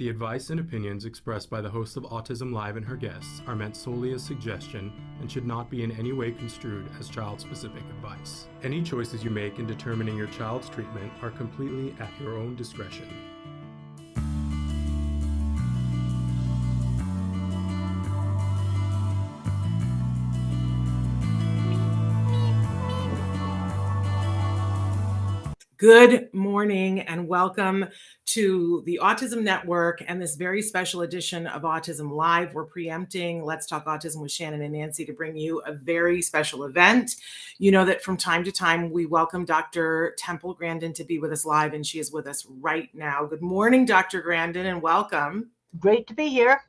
The advice and opinions expressed by the host of Autism Live and her guests are meant solely as suggestion and should not be in any way construed as child specific advice. Any choices you make in determining your child's treatment are completely at your own discretion. Good morning and welcome to the Autism Network and this very special edition of Autism Live. We're preempting Let's Talk Autism with Shannon and Nancy to bring you a very special event. You know that from time to time we welcome Dr. Temple Grandin to be with us live, and she is with us right now. Good morning, Dr. Grandin, and welcome. Great to be here.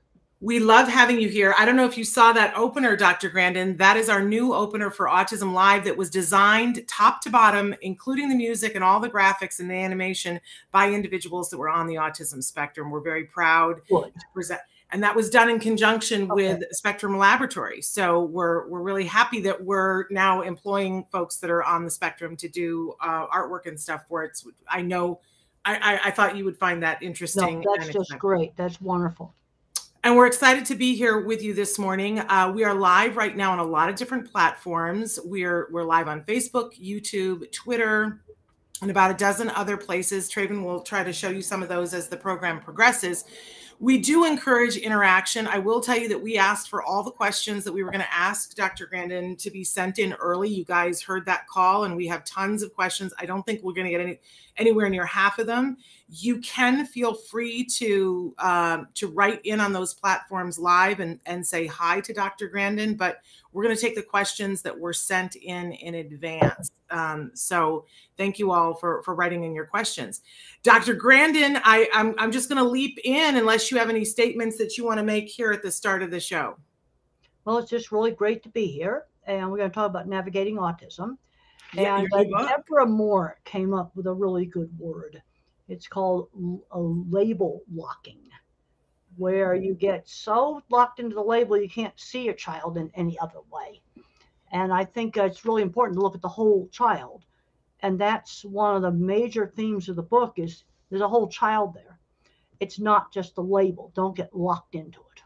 We love having you here. I don't know if you saw that opener, Dr. Grandin. That is our new opener for Autism Live that was designed top to bottom, including the music and all the graphics and the animation by individuals that were on the autism spectrum. We're very proud to present. And that was done in conjunction Okay. with Spectrum Laboratory. So we're we're really happy that we're now employing folks that are on the spectrum to do uh, artwork and stuff for it. I know I, I, I thought you would find that interesting. No, that's just great. That's wonderful. And we're excited to be here with you this morning. Uh, we are live right now on a lot of different platforms. We're we're live on Facebook, YouTube, Twitter, and about a dozen other places. Traven will try to show you some of those as the program progresses. We do encourage interaction. I will tell you that we asked for all the questions that we were going to ask Dr. Grandin to be sent in early. You guys heard that call, and we have tons of questions. I don't think we're going to get any anywhere near half of them you can feel free to um, to write in on those platforms live and and say hi to Dr. Grandin. But we're going to take the questions that were sent in in advance. Um, so thank you all for for writing in your questions, Dr. Grandin. I I'm I'm just going to leap in unless you have any statements that you want to make here at the start of the show. Well, it's just really great to be here. And we're going to talk about navigating autism. Yeah, and. Deborah Moore came up with a really good word. It's called a label locking, where you get so locked into the label you can't see your child in any other way. And I think uh, it's really important to look at the whole child. And that's one of the major themes of the book is there's a whole child there. It's not just the label. Don't get locked into it.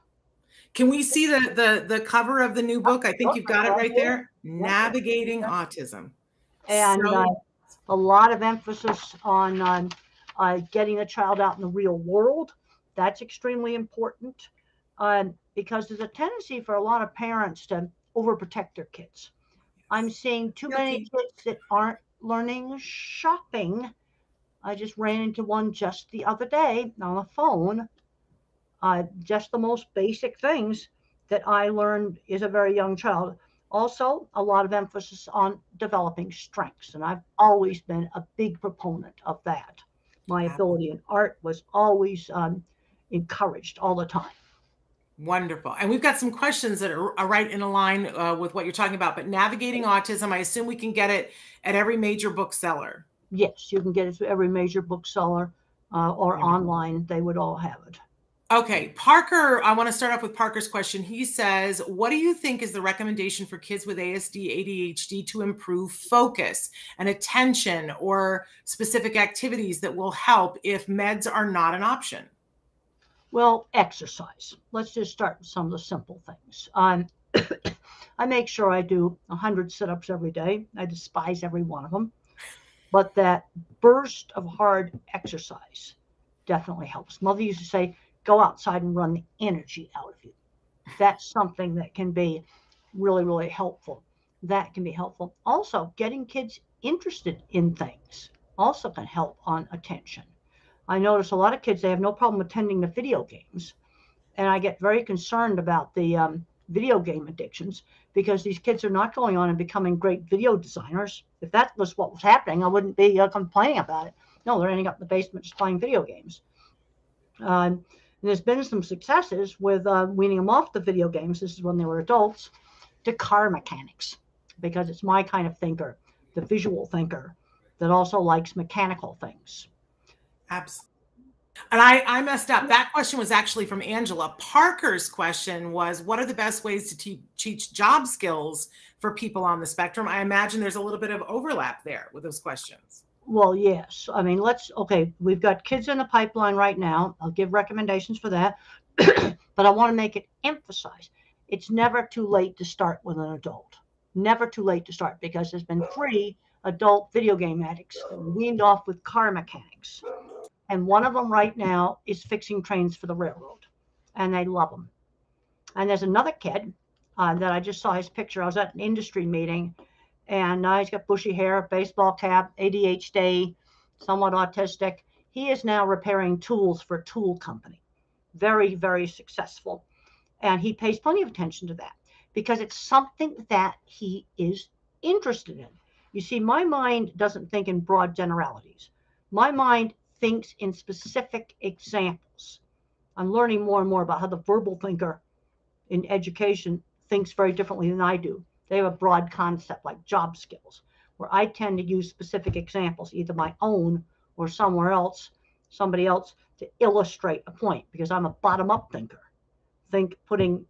Can we see the the the cover of the new book? I think you've got it Right there. Navigating autism. and So- uh, a lot of emphasis on um, uh, getting a child out in the real world. That's extremely important um, because there's a tendency for a lot of parents to overprotect their kids. I'm seeing too many kids that aren't learning shopping. I just ran into one just the other day on the phone. Uh, just the most basic things that I learned as a very young child also a lot of emphasis on developing strengths and i've always been a big proponent of that my ability in art was always um, encouraged all the time Wonderful. And we've got some questions that are, are right in a line uh, with what you're talking about. But navigating autism, I assume we can get it at every major bookseller. yes you can get it to every major bookseller uh, or Wonderful. online they would all have it Okay, Parker, I want to start off with Parker's question. He says, What do you think is the recommendation for kids with ASD, ADHD to improve focus and attention or specific activities that will help if meds are not an option? well exercise. Let's just start with some of the simple things. Um, i make sure i do 100 sit-ups every day. I despise every one of them. But that burst of hard exercise definitely helps. Mother used to say go outside and run the energy out of you that's something that can be really really helpful that can be helpful also getting kids interested in things also can help on attention I notice a lot of kids they have no problem attending the video games, and I get very concerned about the um, video game addictions because these kids are not going on and becoming great video designers. If that was what was happening, I wouldn't be uh, complaining about it. No, they're ending up in the basement just playing video games. Um, there's been some successes with uh, weaning them off the video games. This is when they were adults to car mechanics because it's my kind of thinker, the visual thinker, that also likes mechanical things. Absolutely. And I, I messed up. That question was actually from Angela. Parker's question was What are the best ways to te- teach job skills for people on the spectrum? I imagine there's a little bit of overlap there with those questions. Well, yes. I mean, let's, okay, we've got kids in the pipeline right now. I'll give recommendations for that. but I want to make it emphasize it's never too late to start with an adult. Never too late to start because there's been three adult video game addicts weaned off with car mechanics. And one of them right now is fixing trains for the railroad, and they love them. And there's another kid uh, that I just saw his picture. I was at an industry meeting, and now he's got bushy hair, baseball cap, ADHD, somewhat autistic. He is now repairing tools for a tool company. Very, very successful. And he pays plenty of attention to that because it's something that he is interested in. You see, my mind doesn't think in broad generalities. My mind thinks in specific examples. I'm learning more and more about how the verbal thinker in education thinks very differently than I do. They have a broad concept like job skills, where I tend to use specific examples, either my own or somewhere else, somebody else, to illustrate a point because I'm a bottom up thinker. Think putting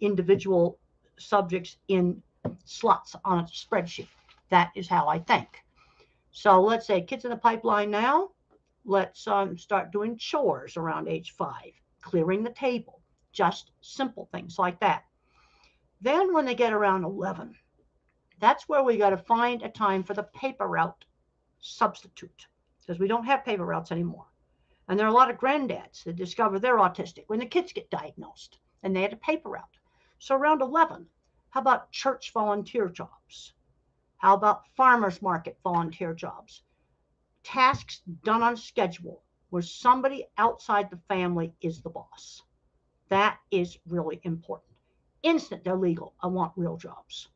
individual subjects in slots on a spreadsheet. That is how I think. So let's say kids in the pipeline now, let's um, start doing chores around age five, clearing the table, just simple things like that. Then when they get around 11, that's where we got to find a time for the paper route substitute because we don't have paper routes anymore. And there are a lot of granddads that discover they're autistic when the kids get diagnosed and they had a paper route. So around 11, how about church volunteer jobs? How about farmers market volunteer jobs? Tasks done on schedule where somebody outside the family is the boss. That is really important. Instant, they're legal. I want real jobs.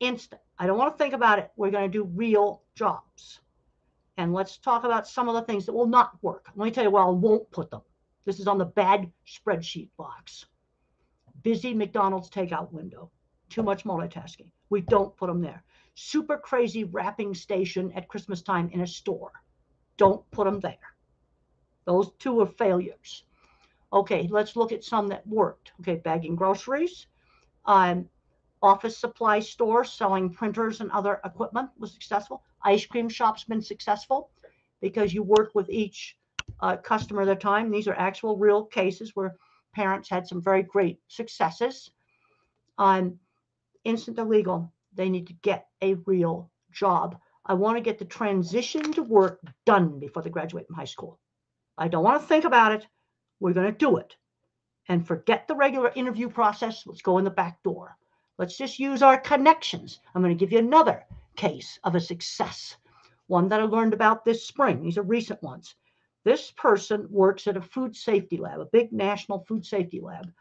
Instant. I don't want to think about it. We're going to do real jobs. And let's talk about some of the things that will not work. Let me tell you where I won't put them. This is on the bad spreadsheet box. Busy McDonald's takeout window. Too much multitasking. We don't put them there. Super crazy wrapping station at Christmas time in a store. Don't put them there. Those two are failures. Okay, let's look at some that worked. Okay, bagging groceries, um, office supply store selling printers and other equipment was successful. Ice cream shop's been successful because you work with each uh, customer at a time. These are actual real cases where parents had some very great successes. Um, instant illegal, they need to get a real job. I want to get the transition to work done before they graduate from high school. I don't want to think about it. We're going to do it. And forget the regular interview process. Let's go in the back door. Let's just use our connections. I'm going to give you another case of a success, one that I learned about this spring. These are recent ones. This person works at a food safety lab, a big national food safety lab,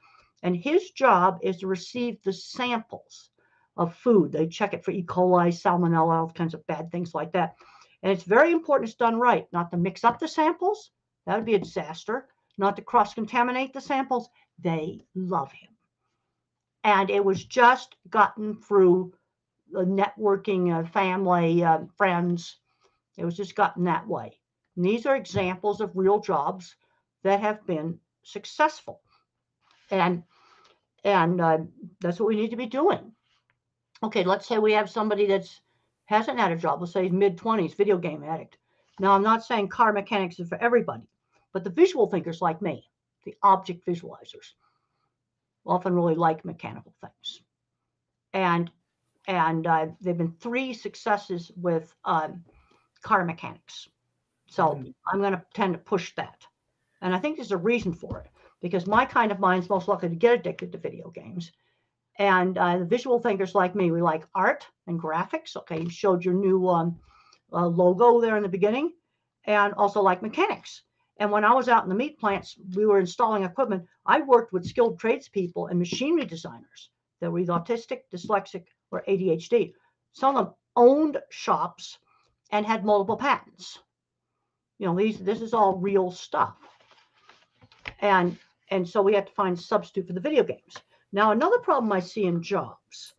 and his job is to receive the samples of food. They check it for E. coli, salmonella, all kinds of bad things like that. And it's very important it's done right, not to mix up the samples. That would be a disaster not to cross contaminate the samples. They love him. And it was just gotten through the networking, uh, family, uh, friends. It was just gotten that way. And these are examples of real jobs that have been successful. And and uh, that's what we need to be doing. Okay, let's say we have somebody that's hasn't had a job. Let's say mid 20s, video game addict. Now, I'm not saying car mechanics is for everybody, but the visual thinkers like me, the object visualizers, often really like mechanical things. And and uh, there've been three successes with um, car mechanics. So mm-hmm. I'm going to tend to push that. And I think there's a reason for it because my kind of mind is most likely to get addicted to video games. And uh, the visual thinkers like me, we like art and graphics. Okay, you showed your new um, uh, logo there in the beginning, and also like mechanics. And when I was out in the meat plants, we were installing equipment. I worked with skilled tradespeople and machinery designers that were either autistic, dyslexic, or ADHD. Some of them owned shops and had multiple patents. You know, these this is all real stuff. And and so we had to find substitute for the video games. Now, another problem I see in jobs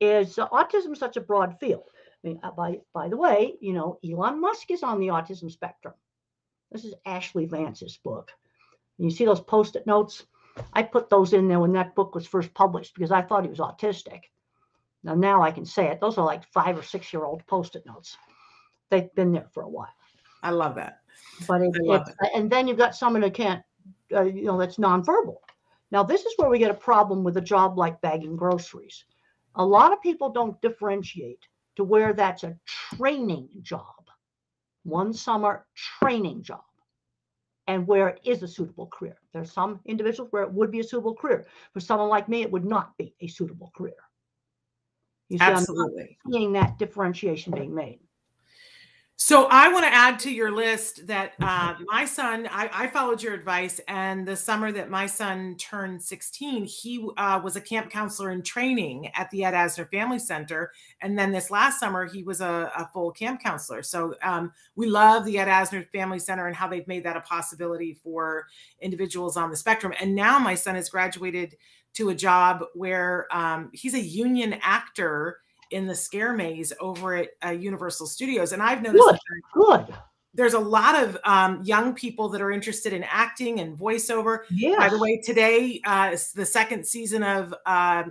is uh, autism is such a broad field. I mean, uh, by by the way, you know, Elon Musk is on the autism spectrum. This is Ashley Vance's book. And you see those post-it notes? I put those in there when that book was first published because I thought he was autistic. Now, now I can say it. Those are like five or six year old post-it notes. they've been there for a while. I love that. But it, it's, and then you've got someone who can't, uh, you know, that's nonverbal. Now, this is where we get a problem with a job like bagging groceries. A lot of people don't differentiate to where that's a training job, one summer training job, and where it is a suitable career. There's some individuals where it would be a suitable career. For someone like me, it would not be a suitable career. You see, Absolutely. I'm seeing that differentiation being made. So I want to add to your list that uh, my son, I, I, followed your advice, and the summer that my son turned 16, he uh, was a camp counselor in training at the Ed Asner Family Center, and then this last summer he was a, a full camp counselor. So um, we love the Ed Asner Family Center and how they've made that a possibility for individuals on the spectrum. And now my son has graduated to a job where um, he's a union actor in the scare maze over at uh, Universal Studios. And I've noticed good, good. there's a lot of um, young people that are interested in acting and voiceover. Yeah. By the way, today uh, is the second season of uh,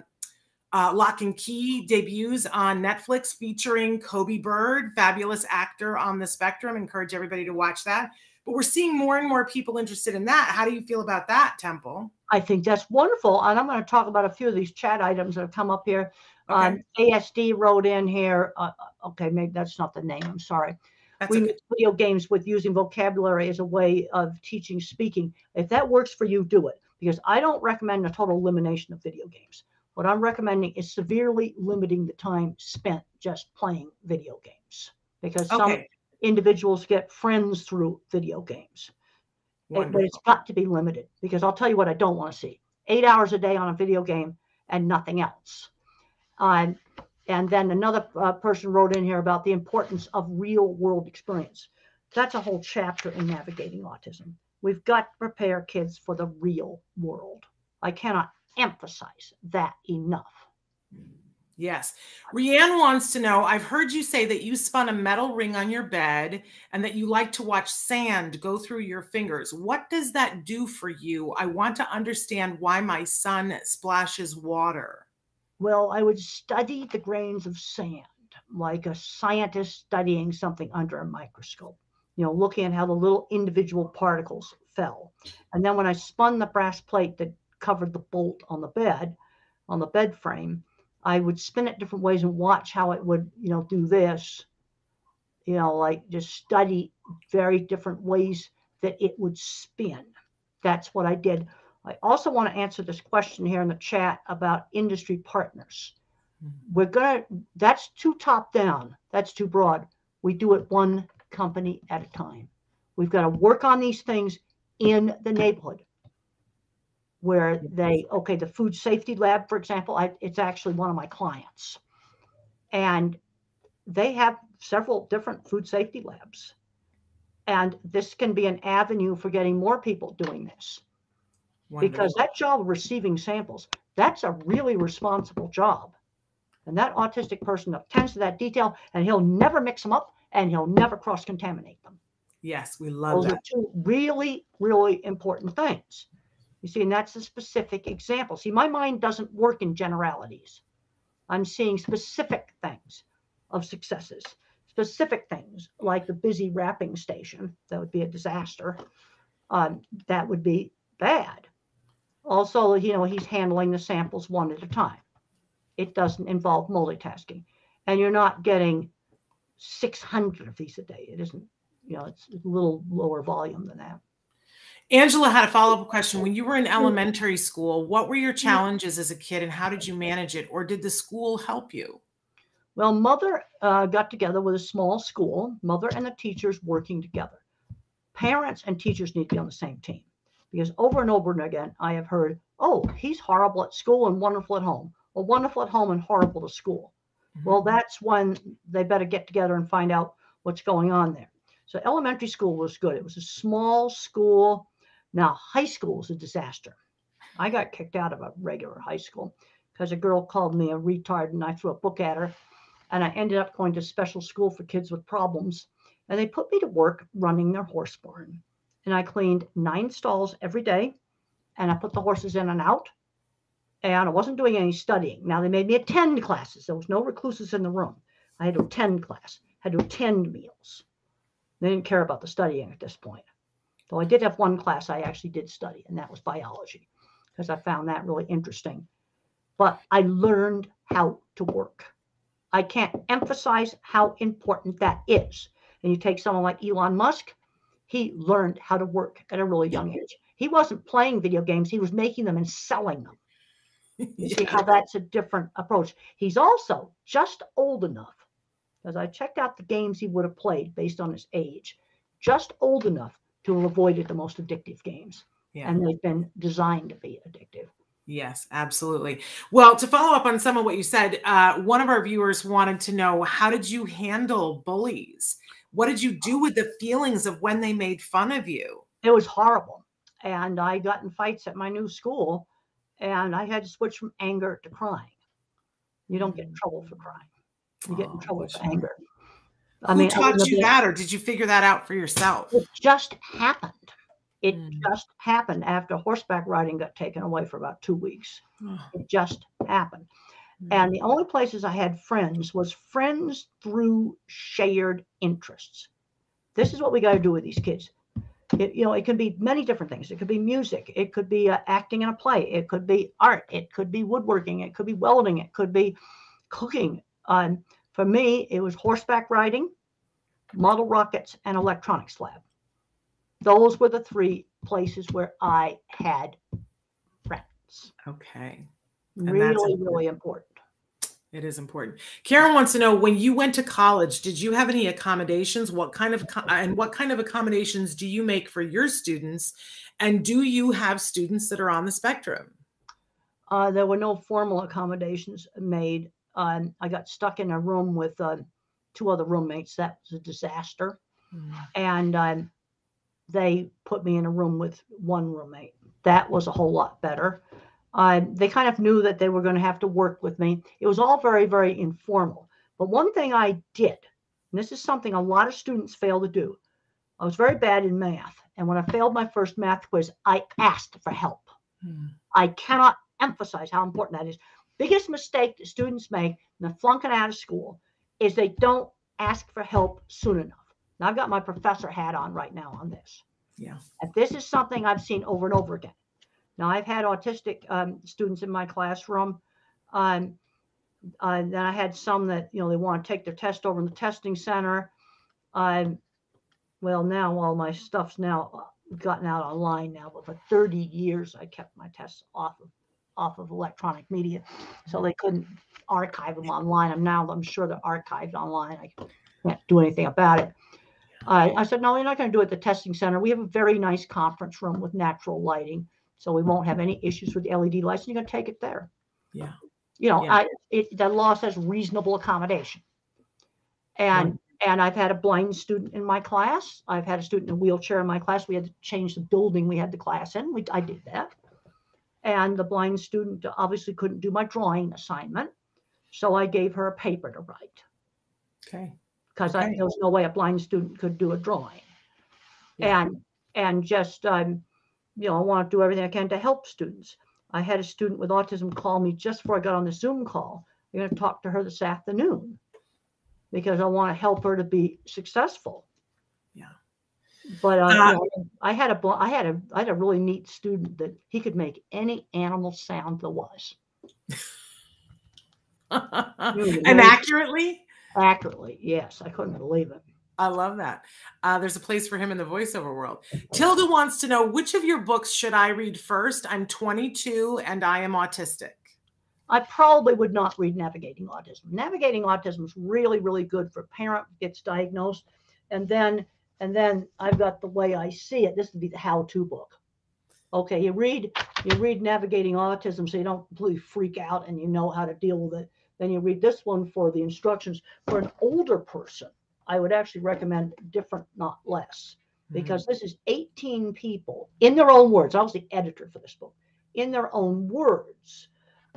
uh, Locke and Key debuts on Netflix featuring Coby Bird, fabulous actor on the spectrum. Encourage everybody to watch that. But we're seeing more and more people interested in that. How do you feel about that, Temple? I think that's wonderful. And I'm going to talk about a few of these chat items that have come up here. Okay. Um, ASD wrote in here. Uh, uh, okay, maybe that's not the name. I'm sorry. That's we okay. video games with using vocabulary as a way of teaching speaking. If that works for you, do it. Because I don't recommend a total elimination of video games. What I'm recommending is severely limiting the time spent just playing video games. Because okay. some individuals get friends through video games. It, but it's got to be limited because I'll tell you what I don't want to see eight hours a day on a video game and nothing else. Um, and then another uh, person wrote in here about the importance of real world experience. That's a whole chapter in navigating autism. We've got to prepare kids for the real world. I cannot emphasize that enough. Yes. Rianne wants to know I've heard you say that you spun a metal ring on your bed and that you like to watch sand go through your fingers. What does that do for you? I want to understand why my son splashes water. Well, I would study the grains of sand like a scientist studying something under a microscope, you know, looking at how the little individual particles fell. And then when I spun the brass plate that covered the bolt on the bed, on the bed frame, I would spin it different ways and watch how it would, you know, do this. You know, like just study very different ways that it would spin. That's what I did. I also want to answer this question here in the chat about industry partners. Mm-hmm. We're going to, that's too top down. That's too broad. We do it one company at a time. We've got to work on these things in the neighborhood where they okay the food safety lab for example I, it's actually one of my clients and they have several different food safety labs and this can be an avenue for getting more people doing this Wonderful. because that job of receiving samples that's a really responsible job and that autistic person attends to that detail and he'll never mix them up and he'll never cross contaminate them yes we love those that. are two really really important things you see, and that's a specific example. See, my mind doesn't work in generalities. I'm seeing specific things of successes, specific things like the busy wrapping station. That would be a disaster. Um, that would be bad. Also, you know, he's handling the samples one at a time. It doesn't involve multitasking. And you're not getting 600 of these a day. It isn't, you know, it's a little lower volume than that. Angela had a follow up question. When you were in elementary school, what were your challenges as a kid and how did you manage it? Or did the school help you? Well, mother uh, got together with a small school, mother and the teachers working together. Parents and teachers need to be on the same team because over and over and again, I have heard, oh, he's horrible at school and wonderful at home, or wonderful at home and horrible to school. Mm-hmm. Well, that's when they better get together and find out what's going on there. So, elementary school was good. It was a small school now, high school is a disaster. I got kicked out of a regular high school because a girl called me a retard and I threw a book at her. And I ended up going to special school for kids with problems. And they put me to work running their horse barn. And I cleaned nine stalls every day. And I put the horses in and out. And I wasn't doing any studying. Now they made me attend classes. There was no recluses in the room. I had to attend class. had to attend meals. They didn't care about the studying at this point. Though I did have one class I actually did study, and that was biology, because I found that really interesting. But I learned how to work. I can't emphasize how important that is. And you take someone like Elon Musk, he learned how to work at a really young age. He wasn't playing video games, he was making them and selling them. You see how that's a different approach. He's also just old enough, as I checked out the games he would have played based on his age, just old enough to have avoided the most addictive games. Yeah. And they've been designed to be addictive. Yes, absolutely. Well, to follow up on some of what you said, uh, one of our viewers wanted to know how did you handle bullies? What did you do with the feelings of when they made fun of you? It was horrible. And I got in fights at my new school, and I had to switch from anger to crying. You don't get in trouble for crying. You get in Oh, trouble for anger. Who I taught you that, or did you figure that out for yourself? It just happened. It Mm. just happened after horseback riding got taken away for about two weeks. Oh, It just happened. Mm. And the only places I had friends was friends through shared interests. This is what we got to do with these kids. It, you know, it could be many different things. It could be music. It could be uh, acting in a play. It could be art. It could be woodworking. It could be welding. It could be cooking. Um, for me, it was horseback riding, model rockets, and electronics lab. Those were the three places where I had friends. okay. that's Really, really important. It is important. Karen wants to know when you went to college, did you have any accommodations? What kind of and what kind of accommodations do you make for your students? And do you have students that are on the spectrum? Uh, there were no formal accommodations made. Um, I got stuck in a room with uh, two other roommates. That was a disaster. And um, they put me in a room with one roommate. That was a whole lot better. Uh, they kind of knew that they were going to have to work with me. It was all very, very informal. But one thing I did, and this is something a lot of students fail to do, I was very bad in math. And when I failed my first math quiz, I asked for help. Mm. I cannot emphasize how important that is. Biggest mistake that students make when they're flunking out of school is they don't ask for help soon enough. Now, I've got my professor hat on right now on this. Yeah. And this is something I've seen over and over again. Now, I've had autistic um, students in my classroom. Um, uh, then I had some that, you know, they want to take their test over in the testing center. Um, well, now all my stuff's now uh, gotten out online now, but for 30 years I kept my tests off of off of electronic media, so they couldn't archive them online. I'm now I'm sure they're archived online. I can't do anything about it. I I said, no, you're not going to do it at the testing center. We have a very nice conference room with natural lighting, so we won't have any issues with the LED lights. And you're going to take it there. Yeah. You know, Yeah. I, it, the law says reasonable accommodation. And and I've had a blind student in my class. I've had a student in a wheelchair in my class. We had to change the building we had the class in. We I did that. And the blind student obviously couldn't do my drawing assignment, so I gave her a paper to write Okay. because Okay. there was no way a blind student could do a drawing. Yeah. And and just um, you know, I want to do everything I can to help students. I had a student with autism call me just before I got on the Zoom call. I'm going to talk to her this afternoon because I want to help her to be successful. Yeah. But uh, Uh, you know, I had a I had a I had a really neat student that he could make any animal sound there was Really, and accurately? accurately. Yes, I couldn't believe it. I love that. Uh, there's a place for him in the voiceover world. Tilda wants to know which of your books should I read first? I'm 22 and I am autistic. I probably would not read Navigating Autism. Navigating Autism is really, really good for a parent who gets diagnosed. And then, and then I've got the way I see it. This would be the how-to book. Okay, you read, you read Navigating Autism so you don't completely freak out and you know how to deal with it. Then you read this one for the instructions. For an older person, I would actually recommend different, not less because this is 18 people in their own words. I was the editor for this book, in their own words,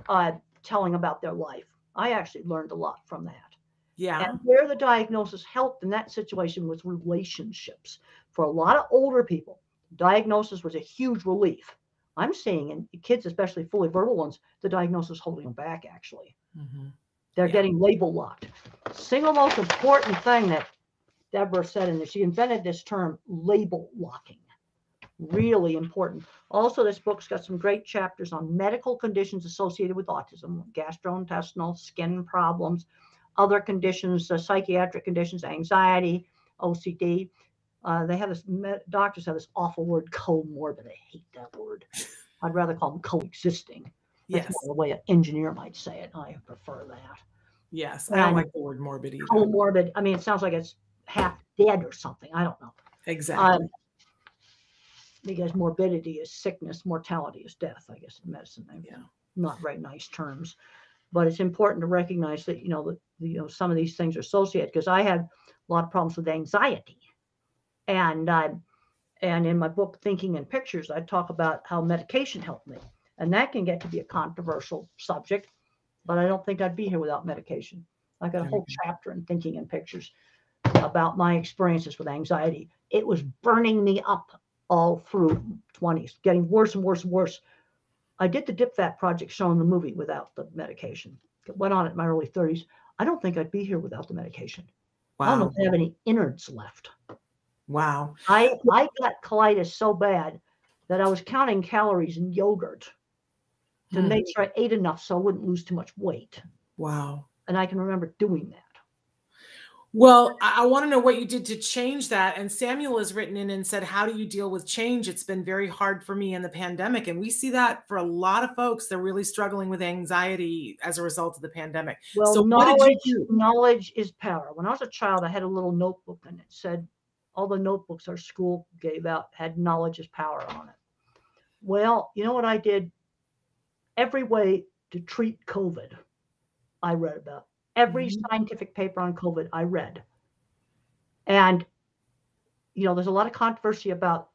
uh, telling about their life. I actually learned a lot from that. yeah. And where the diagnosis helped in that situation was relationships. For a lot of older people, diagnosis was a huge relief. I'm seeing in kids, especially fully verbal ones, the diagnosis holding them back actually. Mhm. They're Yeah. getting label locked. Single most important thing that Deborah said in this, she invented this term label locking. Really important. Also, this book's got some great chapters on medical conditions associated with autism, gastrointestinal, skin problems, other conditions, uh, psychiatric conditions, anxiety, OCD. Uh, they have this, doctors have this awful word, comorbid. I hate that word. I'd rather call them coexisting. That's Yes. the way an engineer might say it. I prefer that. Yes. I don't And- like the word morbid either. Comorbid, I mean, it sounds like it's half dead or something. I don't know. Exactly. Um, because morbidity is sickness, mortality is death, I guess, in medicine. They're Yeah. Not very nice terms. But it's important to recognize that, you know, that, you know, some of these things are associated because I had a lot of problems with anxiety. And, uh, and in my book, Thinking in Pictures, I talk about how medication helped me. And that can get to be a controversial subject, but I don't think I'd be here without medication. I got a whole chapter in Thinking in Pictures about my experiences with anxiety. It was burning me up all through 20s, getting worse and worse and worse. I did the Dip Vat project showing the movie without the medication. It went on at my early 30s. I don't think I'd be here without the medication. I don't know if I have any innards left. Wow. I, I got colitis so bad that I was counting calories in yogurt to Hmm. make sure I ate enough so I wouldn't lose too much weight. Wow. And I can remember doing that. Well, I, want to know what you did to change that. And Samuel has written in and said, How do you deal with change? It's been very hard for me in the pandemic. And we see that for a lot of folks. They're really struggling with anxiety as a result of the pandemic. Well, So what did you knowledge, do? knowledge is power. When I was a child, I had a little notebook and it said all the notebooks our school gave out had knowledge is power on it. Well, you know what I did? Every way to treat COVID, I read about. Every Mhm. scientific paper on COVID, I read. And, you know, there's a lot of controversy about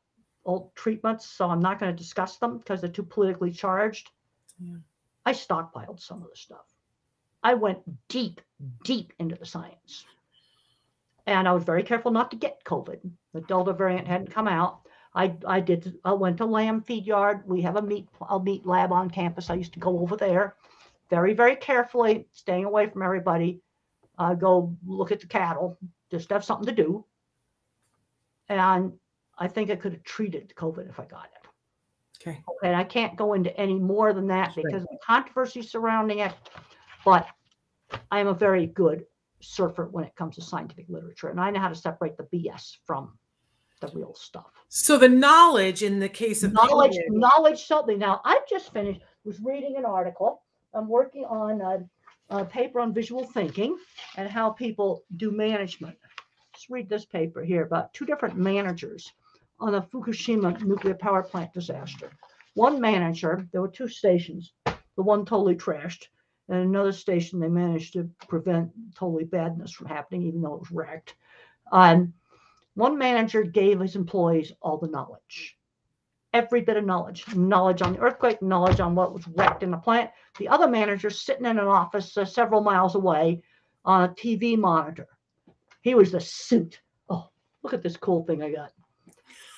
old treatments, so I'm not going to discuss them because they're too politically charged. Yeah. I stockpiled some of the stuff. I went deep, deep into the science. And I was very careful not to get COVID. The Delta variant hadn't come out. I, I did, I went to Lamb Feed Yard. We have a meat, a meat lab on campus. I used to go over there very, very carefully, staying away from everybody. Uh, go look at the cattle, just have something to do. And I think I could have treated COVID if I got it. Okay. And I can't go into any more than that Sure. because of the controversy surrounding it. But I am a very good surfer when it comes to scientific literature, and I know how to separate the BS from the real stuff. So the knowledge in the case of Knowledge, COVID- knowledge something. Now, I've just finished, was reading an article. I'm working on a, a paper on visual thinking and how people do management. Let's read this paper here about two different managers on the Fukushima nuclear power plant disaster. One manager, there were two stations, the one totally trashed, and another station they managed to prevent totally badness from happening, even though it was wrecked. Um, one manager gave his employees all the knowledge, every bit of knowledge, knowledge on the earthquake, knowledge on what was wrecked in the plant. The other manager sitting in an office uh, several miles away on a TV monitor. He was the suit. Oh, look at this cool thing I got.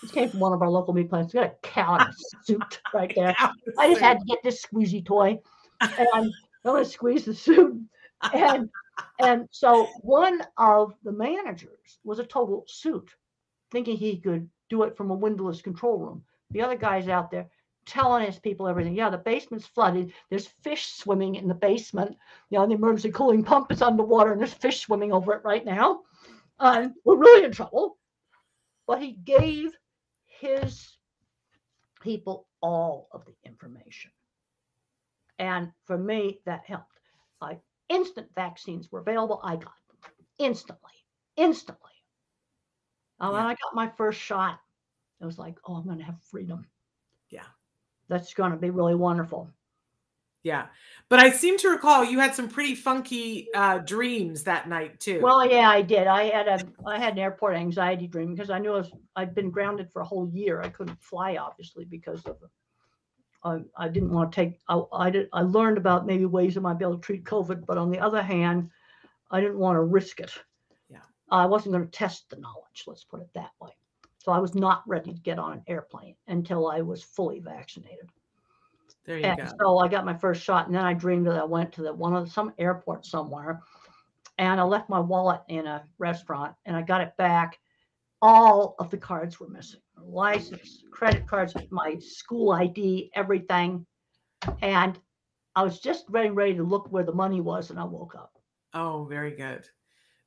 This came from one of our local meat plants. Got a cow in a suit right there. I just had to get this squeezy toy, and I'm going to squeeze the suit. And and so one of the managers was a total suit, thinking he could do it from a windowless control room. The other guy's out there telling his people everything. Yeah, the basement's flooded. There's fish swimming in the basement. You know, the emergency cooling pump is underwater, and there's fish swimming over it right now. Um, we're really in trouble. But he gave his people all of the information. And for me, that helped. I instant vaccines were available. I got them instantly, instantly. And when Yeah. I got my first shot, it was like, oh, I'm going to have freedom. Yeah. That's going to be really wonderful. Yeah. But I seem to recall you had some pretty funky uh, dreams that night too. Well, yeah, I did. I had a I had an airport anxiety dream because I knew I was, I'd been grounded for a whole year. I couldn't fly, obviously, because of I, I didn't want to take. I, I did. I learned about maybe ways I might be able to treat COVID, but on the other hand, I didn't want to risk it. Yeah. I wasn't going to test the knowledge. Let's put it that way. So I was not ready to get on an airplane until I was fully vaccinated. There you and go. so I got my first shot, and then I dreamed that I went to the one of some airport somewhere, and I left my wallet in a restaurant, and I got it back. All of the cards were missing: license, credit cards, my school ID, everything, and I was just ready ready to look where the money was, and I woke up. Oh, very good.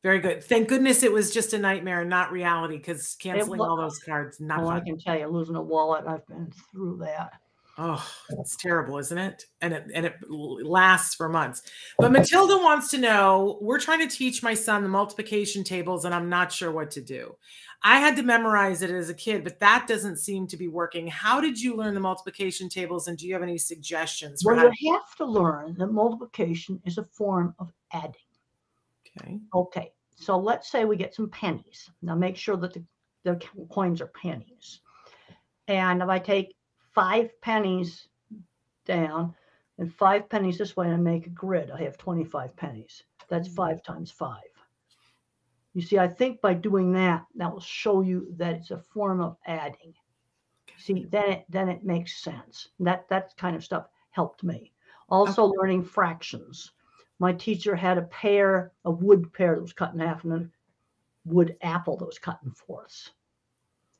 Very good. Thank goodness it was just a nightmare and not reality because canceling all those cards, not Oh, I can tell you, losing a wallet, I've been through that. Oh, it's terrible, isn't it? And it and it lasts for months. But Matilda wants to know, we're trying to teach my son the multiplication tables and I'm not sure what to do. I had to memorize it as a kid, but that doesn't seem to be working. How did you learn the multiplication tables and do you have any suggestions for Well, you have to learn that multiplication is a form of adding. Okay. Okay, so let's say we get some pennies. Now make sure that the, the coins are pennies. And if I take five pennies down and five pennies this way and I make a grid, I have 25 pennies. That's Mhm. five times five. You see, I think by doing that, that will show you that it's a form of adding. See, then it then it makes sense. That that kind of stuff helped me. Also learning fractions. My teacher had a pear, a wood pear that was cut in half, and a wood apple that was cut in fourths.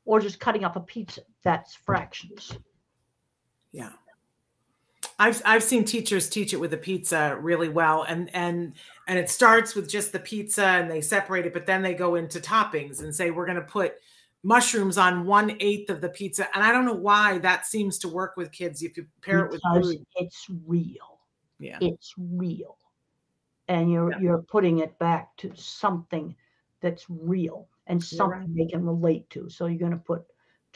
Or just cutting up a pizza. That's fractions. Yeah. I've I've seen teachers teach it with a pizza really well and and and it starts with just the pizza and they separate it but then they go into toppings and say we're going to put mushrooms on one eighth of the pizza and I don't know why that seems to work with kids if you pair it with food. it's real. Yeah. It's real. And you're Yeah. you're putting it back to something that's real and something right. they can relate to. So you're going to put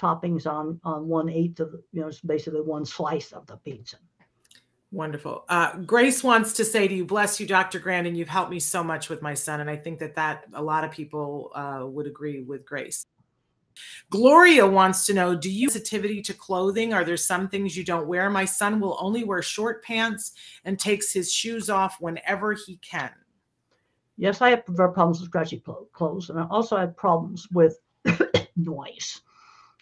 toppings on on one eighth of you know it's basically one slice of the pizza. Wonderful. Uh, Grace wants to say to you, bless you, Dr. Grandin. You've helped me so much with my son. And I think that that a lot of people uh, would agree with Grace. Gloria wants to know, do you sensitivity to clothing? Are there some things you don't wear? My son will only wear short pants and takes his shoes off whenever he can. Yes, I have problems with scratchy clothes, and I also have problems with noise,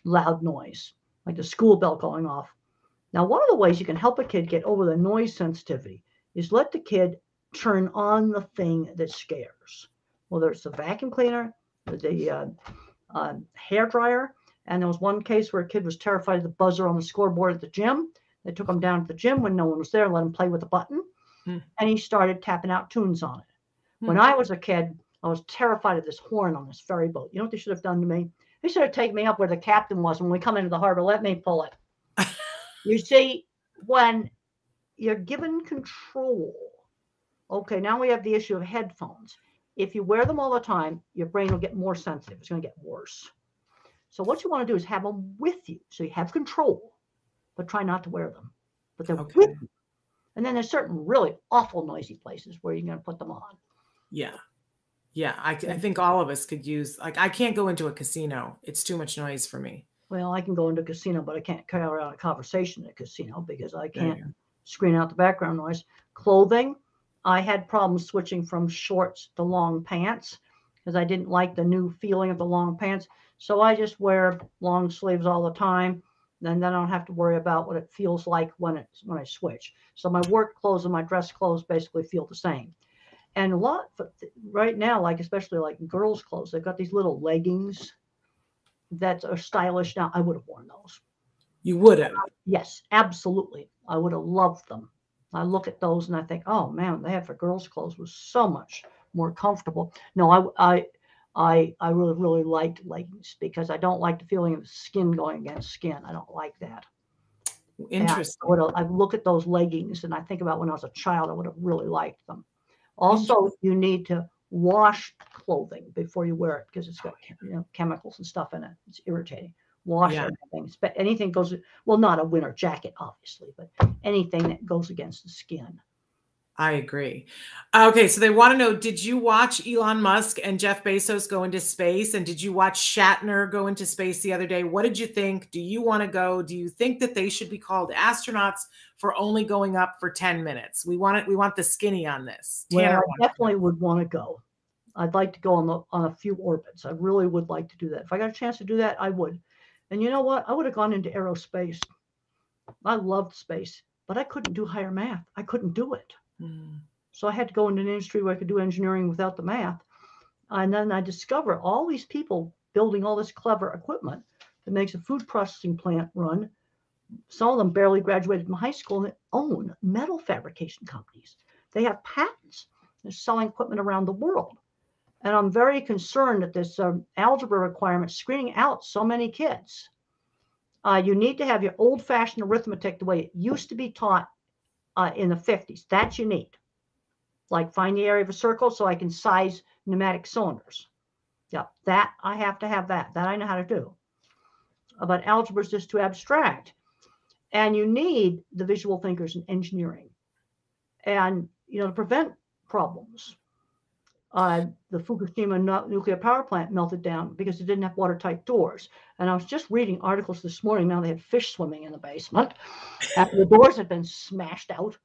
loud noise, like the school bell going off. Now, one of the ways you can help a kid get over the noise sensitivity is let the kid turn on the thing that scares, whether it's the vacuum cleaner, the uh, uh, hair dryer. And there was one case where a kid was terrified of the buzzer on the scoreboard at the gym. They took him down to the gym when no one was there, let him play with the button, Hmm. and he started tapping out tunes on it. When Hmm. I was a kid, I was terrified of this horn on this ferry boat. You know what they should have done to me? They should have taken me up where the captain was when we come into the harbor. Let me pull it. you see, when you're given control, okay, now we have the issue of headphones. If you wear them all the time, your brain will get more sensitive. It's going to get worse. So what you want to do is have them with you, so you have control, but try not to wear them. But they're Okay. with you. And then there's certain really awful noisy places where you're going to put them on. Yeah. Yeah. I, I mm. think all of us could use, like, I can't go into a casino. It's too much noise for me. Well, I can go into a casino, but I can't carry on a conversation in a casino because I can't screen out the background noise. Clothing, I had problems switching from shorts to long pants because I didn't like the new feeling of the long pants. So I just wear long sleeves all the time. And then I don't have to worry about what it feels like when it's when I switch. So my work clothes and my dress clothes basically feel the same. And a lot right now, like especially like girls' clothes, they've got these little leggings that are stylish now. I would have worn those. You would have. Uh, yes, absolutely. I would have loved them. I look at those and I think, oh man, they have for girls' clothes was so much more comfortable. No, I I I I really really liked leggings because I don't like the feeling of skin going against skin. I don't like that. Interesting. I I look at those leggings and I think about when I was a child, I would have really liked them. Also, you need to wash clothing before you wear it because it's got oh, you know chemicals and stuff in it. It's irritating. Wash Yeah. everything. Spe- Anything goes well, not a winter jacket, obviously, but anything that goes against the skin. I agree. Okay, so they want to know Did you watch Elon Musk and Jeff Bezos go into space? And did you watch Shatner go into space the other day? What did you think? Do you want to go? Do you think that they should be called astronauts for only going up for 10 minutes? We want it, we want the skinny on this. Well, I wants to know. definitely would want to go. I'd like to go on the on a few orbits. I really would like to do that. If I got a chance to do that, I would. And you know what? I would have gone into aerospace. I loved space but I couldn't do higher math. I couldn't do it. So I had to go into an industry where I could do engineering without the math. And then I discovered all these people building all this clever equipment that makes a food processing plant run. Some of them barely graduated from high school and own metal fabrication companies. They have patents. They're selling equipment around the world. And I'm very concerned that this um, algebra requirement screening out so many kids. Uh, you need to have your old fashioned arithmetic the way it used to be taught uh, in the 50s. That's you need. Like find the area of a circle so I can size pneumatic cylinders. Yeah, that I have to have that. That I know how to do. But algebra is just too abstract. And you need the visual thinkers in engineering. And, you know, to prevent problems, uh, the Fukushima nu- nuclear power plant melted down because it didn't have watertight doors. And I was just reading articles this morning. Now they had fish swimming in the basement after the doors had been smashed out.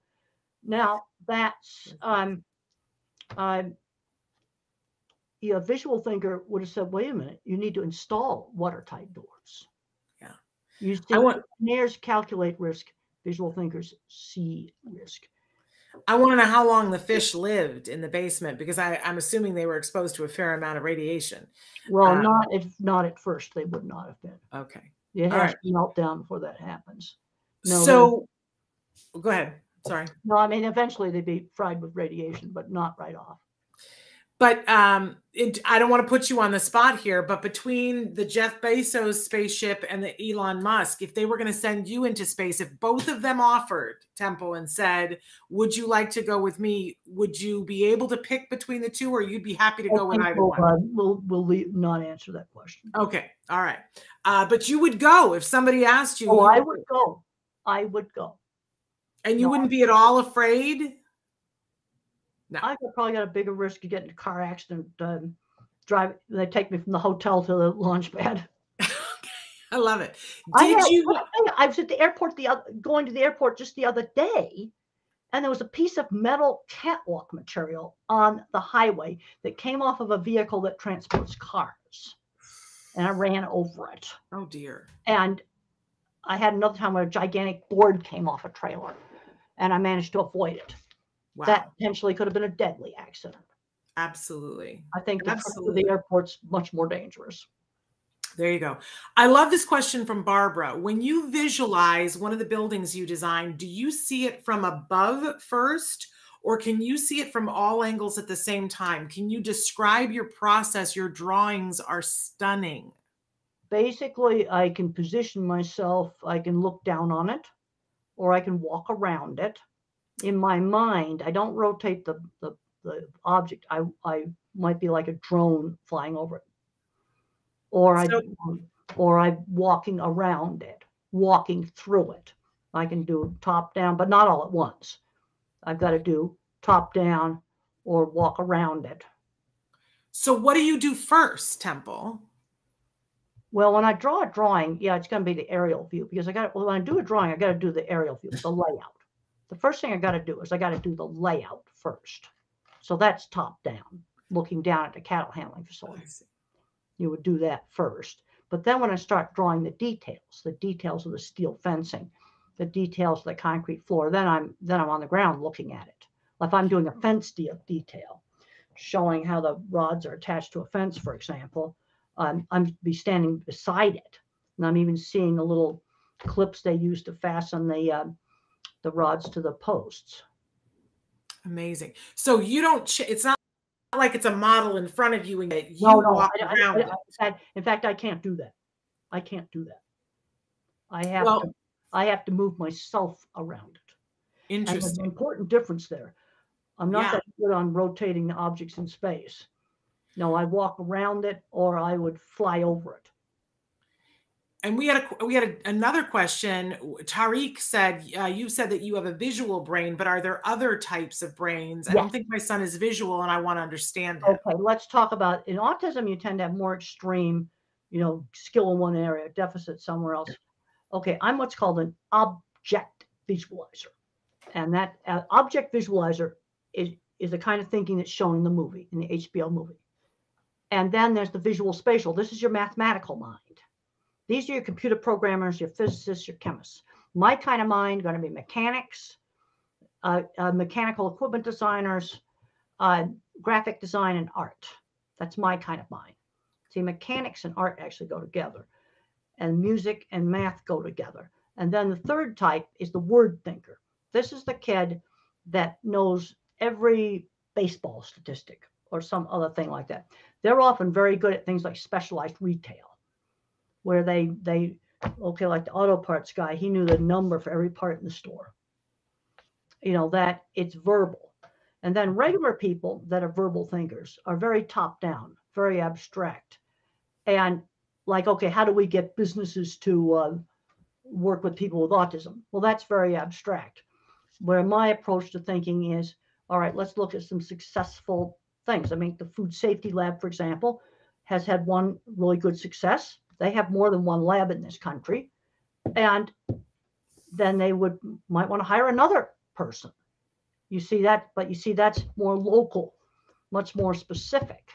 Now that's um, um, a visual thinker would have said, "Wait a minute, you need to install watertight doors." Yeah. you I want- engineers calculate risk, visual thinkers see risk. I want to know how long the fish lived in the basement because I, I'm assuming they were exposed to a fair amount of radiation. Well, Uh, not if not at first, they would not have been. Okay. It All has right. to melt down before that happens. No, so go ahead. Sorry. No, I mean eventually they'd be fried with radiation, but not right off. But um, it, I don't want to put you on the spot here, but between the Jeff Bezos spaceship and the Elon Musk, if they were going to send you into space, if both of them offered Temple and said, "Would you like to go with me?" Would you be able to pick between the two, or you'd be happy to go with I either we'll, one? uh, we'll we'll leave, not answer that question. Okay, all right. Uh, but you would go if somebody asked you. Oh, you I would go. I would go. and you no. wouldn't be at all afraid. No. I could probably got a bigger risk of getting a car accident. Um, drive. They take me from the hotel to the launch pad. I love it. I, Did had- you? let me tell you, I was at the airport the other, going to the airport just the other day, and there was a piece of metal catwalk material on the highway that came off of a vehicle that transports cars, and I ran over it. Oh dear. And I had another time where a gigantic board came off a trailer, and I managed to avoid it. Wow. That potentially could have been a deadly accident. Absolutely. I think the Absolutely. the airport's much more dangerous. There you go. I love this question from Barbara. When you visualize one of the buildings you design, do you see it from above first, or can you see it from all angles at the same time? Can you describe your process? Your drawings are stunning. Basically, I can position myself, I can look down on it, or I can walk around it. In my mind, I don't rotate the, the, the object. I, I might be like a drone flying over it. Or I or I'm walking around it, walking through it. I can do top down, but not all at once. I've got to do top down or walk around it. So, what do you do first, Temple? Well, when I draw a drawing, yeah, it's going to be the aerial view because I got well, when I do a drawing, I got to do the aerial view, the layout. The first thing I got to do is I got to do the layout first. So that's top down, looking down at the cattle handling facility. You would do that first. But then when I start drawing the details, the details of the steel fencing, the details of the concrete floor, then I'm then I'm on the ground looking at it. If I'm doing a fence de- detail, showing how the rods are attached to a fence, for example, um, I'm be standing beside it, and I'm even seeing the little clips they use to fasten the um, the rods to the posts. Amazing. So you don't. It's not like it's a model in front of you and that you No, no, walk I- I- around. I- it. in fact- in fact, I can't do that. I can't do that. I have Well- to. I have to move myself around it. And an Interesting. important difference there. I'm not Yeah. that good on rotating the objects in space. No, I walk around it or I would fly over it. And we had a we had a, another question. Tariq said, uh, "You said that you have a visual brain, but are there other types of brains? I don't think my son is visual, and I want to understand it." Okay, let's talk about in autism, you tend to have more extreme, you know, skill in one area, deficit somewhere else. Okay, I'm what's called an object visualizer. And that uh, object visualizer is, is the kind of thinking that's shown in the movie, in the HBO movie. And then there's the visual spatial. This is your mathematical mind. These are your computer programmers, your physicists, your chemists. My kind of mind going to be mechanics, uh, uh, mechanical equipment designers, uh, graphic design, and art. That's my kind of mind. See, mechanics and art actually go together, and music and math go together. And then the third type is the word thinker. This is the kid that knows every baseball statistic or some other thing like that. They're often very good at things like specialized retail, where they they okay, like the auto parts guy, he knew the number for every part in the store. You know, that it's verbal. And then regular people that are verbal thinkers are very top down, very abstract. And like, okay, how do we get businesses to uh, work with people with autism? Well, that's very abstract. Where my approach to thinking is, all right, let's look at some successful things. I mean, the food safety lab, for example, has had one really good success they have more than one lab in this country. And then they would might want to hire another person. You see that, but you see that's more local, much more specific.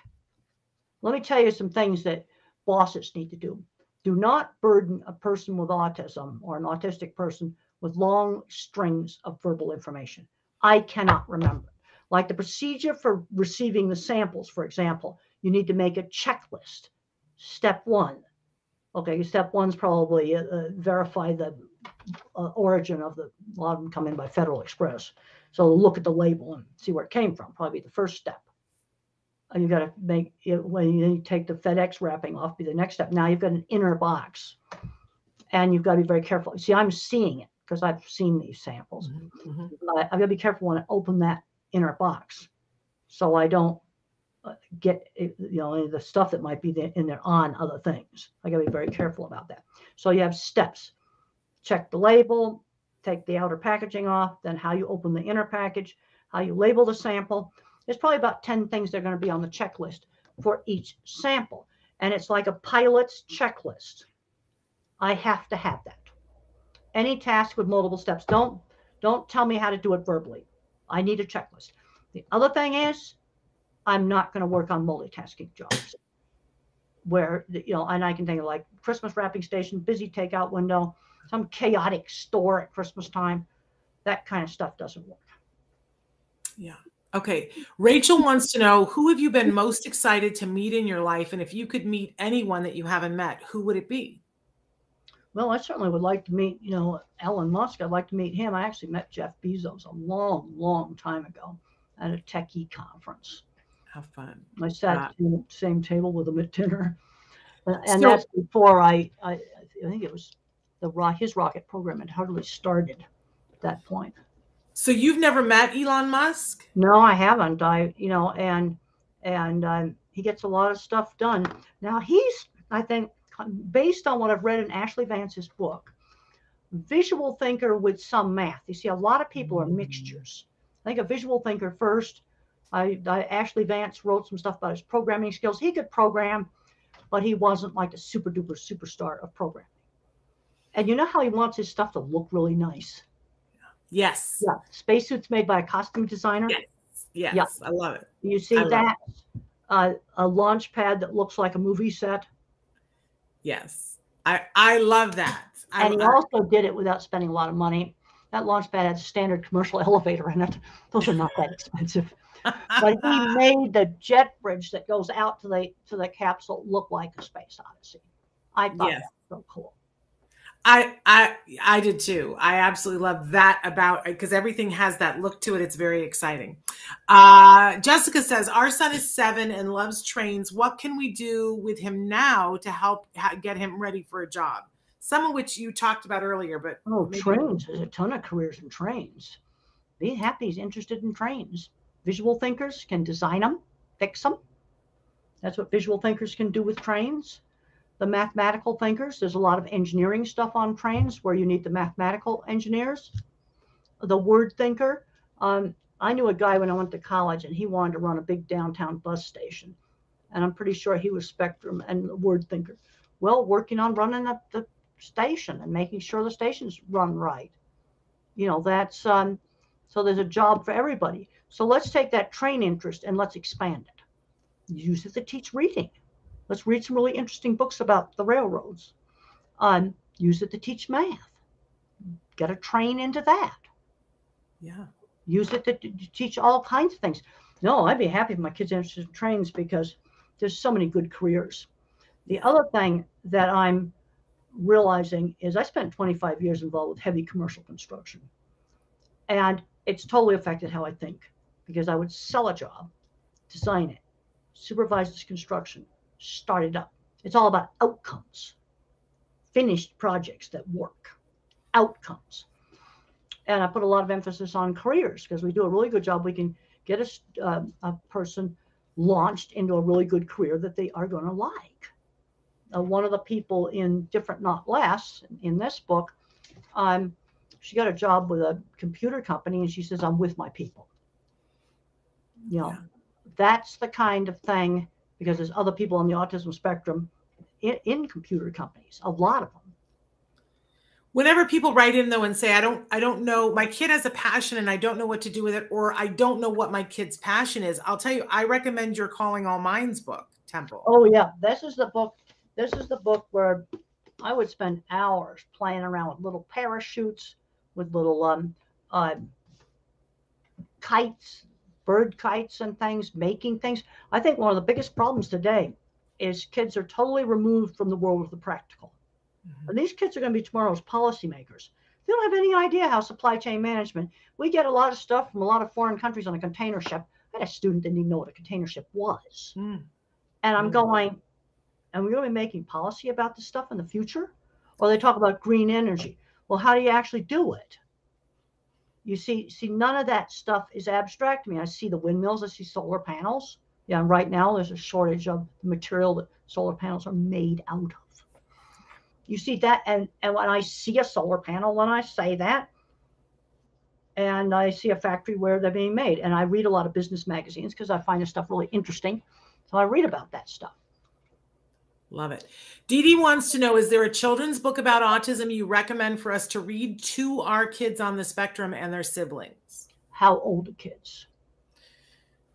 Let me tell you some things that bosses need to do. Do not burden a person with autism or an autistic person with long strings of verbal information. I cannot remember. Like the procedure for receiving the samples, for example, you need to make a checklist. Step one, Okay, step one's probably uh, uh, verify the uh, origin of the, a lot of them come in by Federal Express. So look at the label and see where it came from, probably the first step. And you got to make it when you take the FedEx wrapping off, be the next step. Now you've got an inner box and you've got to be very careful. See, I'm seeing it because I've seen these samples. Mm-hmm. mm-hmm. I, I've got to be careful when I open that inner box so I don't uh, Uh, get eh, you know the stuff that might be in there on other things. I got to be very careful about that. So you have steps. Check the label, take the outer packaging off, then how you open the inner package, how you label the sample. There's probably about 10 things that are going to be on the checklist for each sample. And it's like a pilot's checklist. I have to have that. Any task with multiple steps, don't don't tell me how to do it verbally. I need a checklist. The other thing is I'm not going to work on multitasking jobs where, you know, and I can think of like Christmas wrapping station, busy takeout window, some chaotic store at Christmas time. That kind of stuff doesn't work. Yeah. Okay. Rachel wants to know who have you been most excited to meet in your life? And if you could meet anyone that you haven't met, who would it be? Well, I certainly would like to meet, you know, Elon Musk. I'd like to meet him. I actually met Jeff Bezos a long, long time ago at a techie conference. Have fun. I sat at the same table with him at dinner. And so, that's before I, I, I think it was the rock, his rocket program had hardly started at that point. So you've never met Elon Musk? No, I haven't. I, you know, and, and um, he gets a lot of stuff done. Now he's, I think, based on what I've read in Ashlee Vance's book, visual thinker with some math. You see, a lot of people are mixtures. I think a visual thinker first, I, I Ashlee Vance wrote some stuff about his programming skills. He could program, but he wasn't like a super duper superstar of programming. And you know how he wants his stuff to look really nice. Yes. Yeah. Spacesuits made by a costume designer. Yes. Yes. Yeah. I love it. You see I that? Uh, a launch pad that looks like a movie set. Yes. I I love that. I and he also did it without spending a lot of money. That launch pad had a standard commercial elevator in it. Those are not that expensive but he made the jet bridge that goes out to the to the capsule look like a space odyssey. I thought yes. that was so cool. I I I did too. I absolutely love that about because everything has that look to it. It's very exciting. Uh, Jessica says our son is seven and loves trains. What can we do with him now to help get him ready for a job? Some of which you talked about earlier, but oh, maybe- trains. There's a ton of careers in trains. Be happy he's interested in trains. Visual thinkers can design them, fix them. That's what visual thinkers can do with trains. The mathematical thinkers, there's a lot of engineering stuff on trains where you need the mathematical engineers. The word thinker, um, I knew a guy when I went to college and he wanted to run a big downtown bus station. And I'm pretty sure he was Spectrum and the word thinker. Well, working on running the, the station and making sure the stations run right. You know, that's um, so there's a job for everybody. So let's take that train interest and let's expand it. Use it to teach reading. Let's read some really interesting books about the railroads. Um, use it to teach math. got a train into that. Yeah. Use it to, to teach all kinds of things. No, I'd be happy if my kids interested in trains because there's so many good careers. The other thing that I'm realizing is I spent 25 years involved with heavy commercial construction. And it's totally affected how I think because I would sell a job, design it, supervise its construction, start it up. It's all about outcomes, finished projects that work, outcomes. And I put a lot of emphasis on careers because we do a really good job. We can get a, uh, a person launched into a really good career that they are going to like. Uh, one of the people in Different Not Less in this book, um, she got a job with a computer company and she says, I'm with my people. You know, yeah. that's the kind of thing because there's other people on the autism spectrum in, in computer companies, a lot of them whenever people write in though and say i don't i don't know my kid has a passion and i don't know what to do with it or i don't know what my kid's passion is i'll tell you i recommend your calling all minds book temple oh yeah this is the book this is the book where i would spend hours playing around with little parachutes with little um uh, kites bird kites and things making things i think one of the biggest problems today is kids are totally removed from the world of the practical Mm-hmm. And these kids are going to be tomorrow's policymakers. They don't have any idea how supply chain management. We get a lot of stuff from a lot of foreign countries on a container ship. I had a student didn't even know what a container ship was. Mm. And I'm mm. going, and we're going to be making policy about this stuff in the future? Or they talk about green energy. Well, how do you actually do it? You see, see, none of that stuff is abstract to me. I see the windmills, I see solar panels. Yeah, and right now there's a shortage of the material that solar panels are made out of. You see that, and and when I see a solar panel, when I say that, and I see a factory where they're being made, and I read a lot of business magazines because I find this stuff really interesting, so I read about that stuff. Love it. Dee Dee wants to know Is there a children's book about autism you recommend for us to read to our kids on the spectrum and their siblings? How old are kids?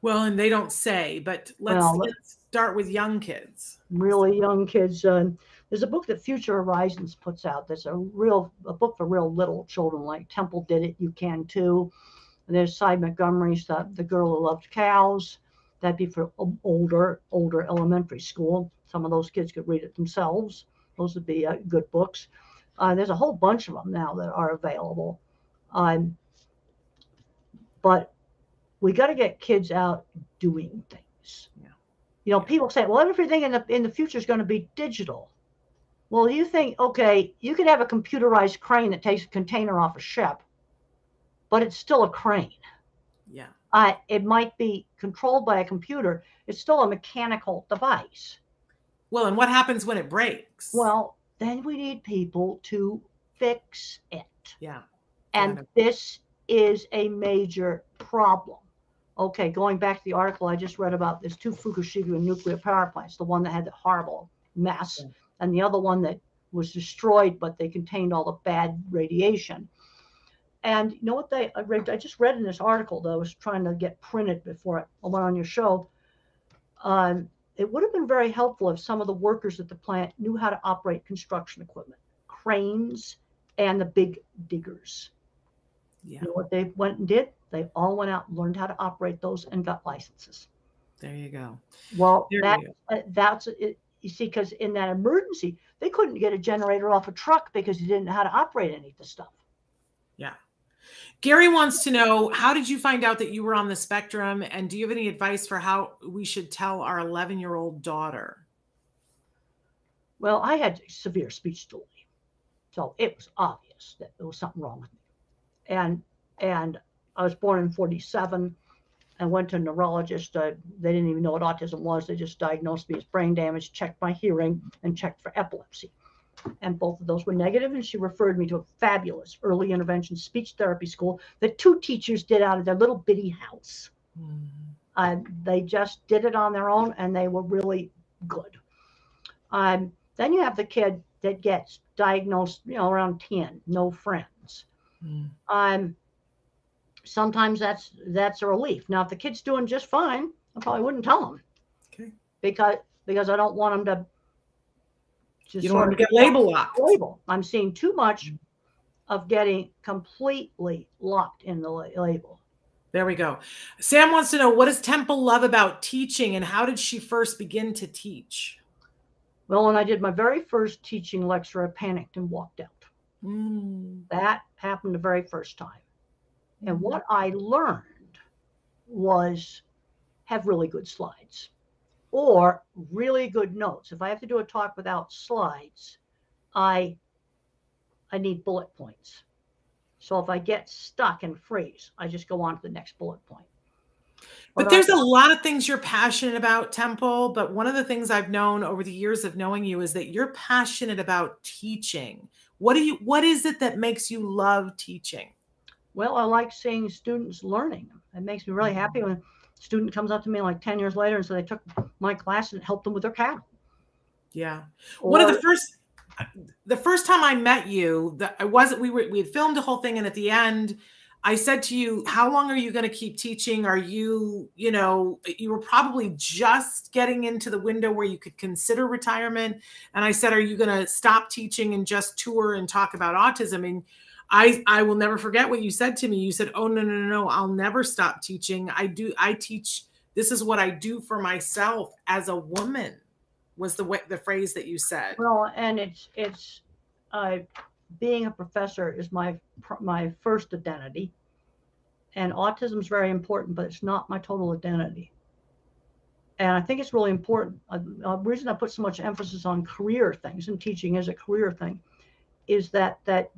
Well, and they don't say, but let's, well, let's start with young kids. Really young kids. Uh, there's a book that Future Horizons puts out. That's a real a book for real little children. Like Temple did it, you can too. And there's Sy Montgomery's the, the Girl Who Loved Cows. That'd be for older older elementary school. Some of those kids could read it themselves. Those would be uh, good books. Uh, there's a whole bunch of them now that are available. Um, but we got to get kids out doing things. Yeah. You know, people say, "Well, everything in the in the future is going to be digital." Well, you think, okay, you could have a computerized crane that takes a container off a ship, but it's still a crane. Yeah. Uh, it might be controlled by a computer. It's still a mechanical device. Well, and what happens when it breaks? Well, then we need people to fix it. Yeah. And this is a major problem. Okay, going back to the article I just read about, there's two Fukushima nuclear power plants, the one that had the horrible mess. Yeah and the other one that was destroyed, but they contained all the bad radiation. And you know what they I read? I just read in this article that I was trying to get printed before I went on your show. Um, it would have been very helpful if some of the workers at the plant knew how to operate construction equipment, cranes, and the big diggers. Yeah. You know what they went and did? They all went out and learned how to operate those and got licenses. There you go. Well, there that, go. Uh, that's it, you see, because in that emergency, they couldn't get a generator off a truck because he didn't know how to operate any of the stuff. Yeah. Gary wants to know how did you find out that you were on the spectrum? And do you have any advice for how we should tell our 11 year old daughter? Well, I had severe speech delay. So it was obvious that there was something wrong with me. And and I was born in 47. I went to a neurologist. Uh, they didn't even know what autism was. They just diagnosed me as brain damage, checked my hearing, and checked for epilepsy. And both of those were negative, and she referred me to a fabulous early intervention speech therapy school that two teachers did out of their little bitty house. Uh, they just did it on their own, and they were really good. Um, then you have the kid that gets diagnosed, you know, around 10, no friends. Mm. Um, sometimes that's that's a relief. Now, if the kid's doing just fine, I probably wouldn't tell them. Okay. Because because I don't want them to just you don't want to get label locked. Label. I'm seeing too much of getting completely locked in the label. There we go. Sam wants to know what does Temple love about teaching and how did she first begin to teach? Well, when I did my very first teaching lecture, I panicked and walked out. Mm. That happened the very first time. And Mm-hmm. what I learned was have really good slides or really good notes. If I have to do a talk without slides, I I need bullet points. So if I get stuck and freeze, I just go on to the next bullet point. But there's a lot of things you're passionate about, Temple. But one of the things I've known over the years of knowing you is that you're passionate about teaching. What do you what is it that makes you love teaching? Well, I like seeing students learning. It makes me really happy when student comes up to me like 10 years later and so they took my class and helped them with their cattle. Yeah. One of the first the first time I met you, that I wasn't we were we had filmed a whole thing and at the end I said to you, how long are you going to keep teaching? Are you, you know, you were probably just getting into the window where you could consider retirement. And I said, are you going to stop teaching and just tour and talk about autism? And I, I will never forget what you said to me. You said, oh, no, no, no, no, I'll never stop teaching. I do, I teach, this is what I do for myself as a woman was the way, the phrase that you said. Well, and it's it's uh, being a professor is my my first identity, and autism is very important, but it's not my total identity. And I think it's really important. Uh, the reason I put so much emphasis on career things and teaching as a career thing is that that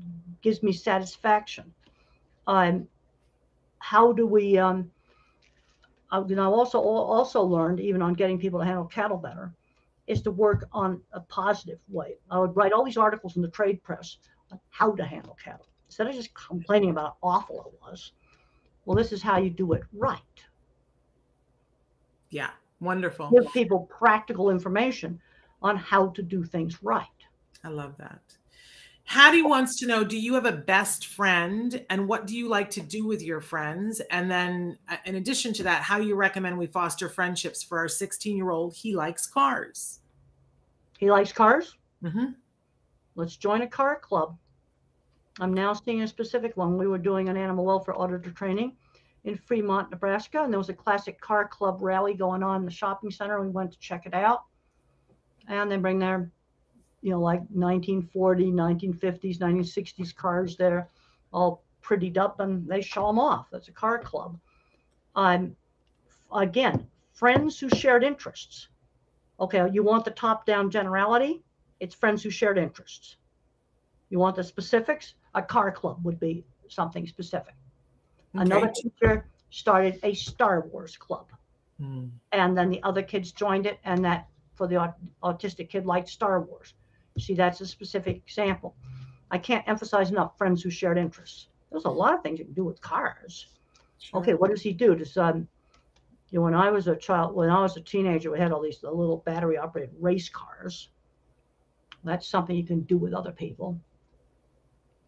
gives me satisfaction. Um, how do we? Um, I, you know, also also learned even on getting people to handle cattle better is to work on a positive way. I would write all these articles in the trade press on how to handle cattle instead of just complaining about how awful it was. Well, this is how you do it right. Yeah. Wonderful. Give people practical information on how to do things right. I love that. Hattie wants to know Do you have a best friend and what do you like to do with your friends? And then, uh, in addition to that, how do you recommend we foster friendships for our 16 year old? He likes cars. He likes cars. hmm Let's join a car club. I'm now seeing a specific one. We were doing an animal welfare auditor training in Fremont, Nebraska, and there was a classic car club rally going on in the shopping center. We went to check it out. And they bring their, you know, like 1940, 1950s, 1960s cars there, all prettied up, and they show them off. That's a car club. Um, again, friends who shared interests. Okay, you want the top down generality? It's friends who shared interests. You want the specifics? A car club would be something specific. Another teacher started a Star Wars club, Mm. and then the other kids joined it, and that for the aut- autistic kid liked Star Wars. See, that's a specific example. I can't emphasize enough friends who shared interests. There's a lot of things you can do with cars. Sure. Okay, what does he do? Does um, you know, when I was a child, when I was a teenager, we had all these little battery operated race cars. That's something you can do with other people.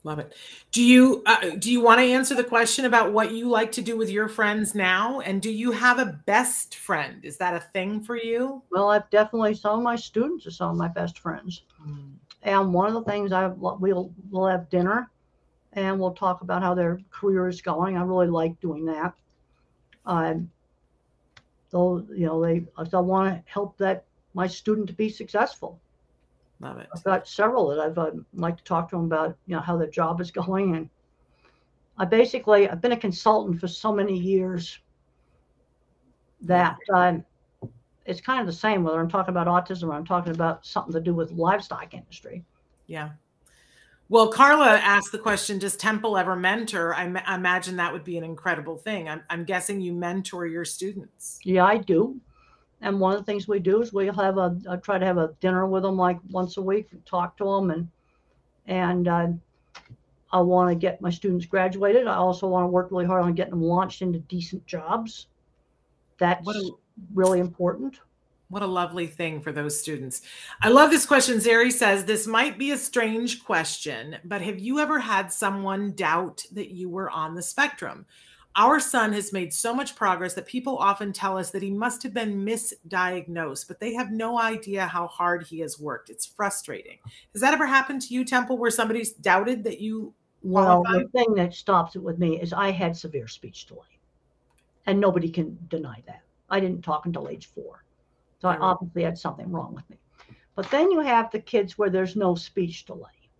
Love it. Do you uh, do you want to answer the question about what you like to do with your friends now? And do you have a best friend? Is that a thing for you? Well, I've definitely some of my students are some of my best friends. And one of the things I we'll we'll have dinner, and we'll talk about how their career is going. I really like doing that. Um, though you know they, I want to help that my student to be successful. Love it. I've got several that I've uh, like to talk to them about, you know, how their job is going. And I basically, I've been a consultant for so many years that um, it's kind of the same whether I'm talking about autism or I'm talking about something to do with livestock industry. Yeah. Well, Carla asked the question Does Temple ever mentor? I, I imagine that would be an incredible thing. I'm, I'm guessing you mentor your students. Yeah, I do. And one of the things we do is we'll have a, I try to have a dinner with them like once a week, and talk to them, and and uh, I want to get my students graduated. I also want to work really hard on getting them launched into decent jobs. That's What a, really important. what a lovely thing for those students. I love this question. Zeri says, This might be a strange question, but have you ever had someone doubt that you were on the spectrum? Our son has made so much progress that people often tell us that he must have been misdiagnosed, but they have no idea how hard he has worked. It's frustrating. Has that ever happened to you, Temple, where somebody's doubted that you Well, the thing that stops it with me is I had severe speech delay, and nobody can deny that. I didn't talk until age four, so I obviously had something wrong with me. But then you have the kids where there's no speech delay.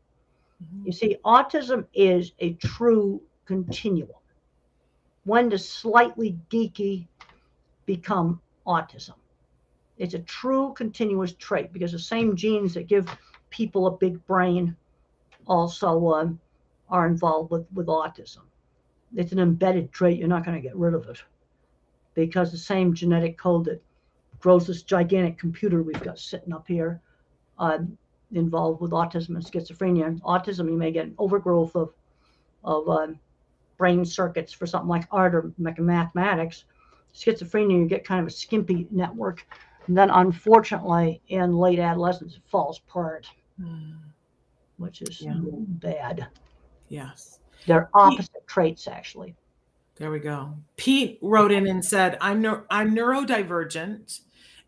Mm-hmm. You see, autism is a true continuum. When does slightly geeky become autism? It's a true continuous trait because the same genes that give people a big brain also um, are involved with, with autism. It's an embedded trait. You're not going to get rid of it because the same genetic code that grows this gigantic computer we've got sitting up here uh, involved with autism and schizophrenia. Autism, you may get an overgrowth of, of uh, brain circuits for something like art or mathematics. Schizophrenia, you get kind of a skimpy network. And then, unfortunately, in late adolescence, it falls apart, mm. which is yeah. bad. Yes. They're opposite Pete, traits, actually. There we go. Pete wrote in and said, I'm, I'm neurodivergent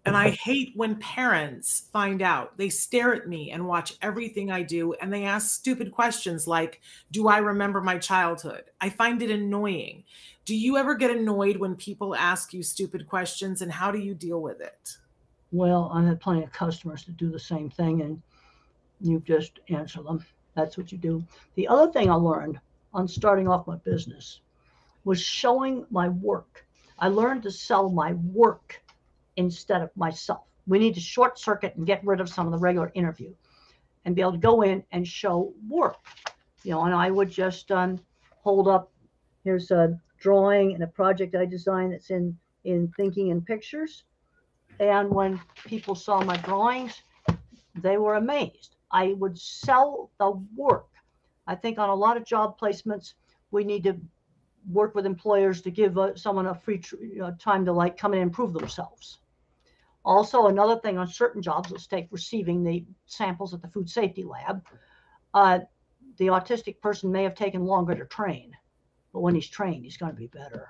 and I hate when parents find out. They stare at me and watch everything I do and they ask stupid questions like, Do I remember my childhood? I find it annoying. Do you ever get annoyed when people ask you stupid questions and how do you deal with it? Well, I've had plenty of customers to do the same thing and you just answer them. That's what you do. The other thing I learned on starting off my business was showing my work. I learned to sell my work instead of myself. We need to short circuit and get rid of some of the regular interview and be able to go in and show work. You know, and I would just um, hold up here's a drawing and a project I designed that's in in thinking in pictures. And when people saw my drawings, they were amazed. I would sell the work. I think on a lot of job placements, we need to work with employers to give uh, someone a free tr- time to like come in and improve themselves. Also, another thing on certain jobs, let's take receiving the samples at the food safety lab. Uh, the autistic person may have taken longer to train, but when he's trained, he's going to be better.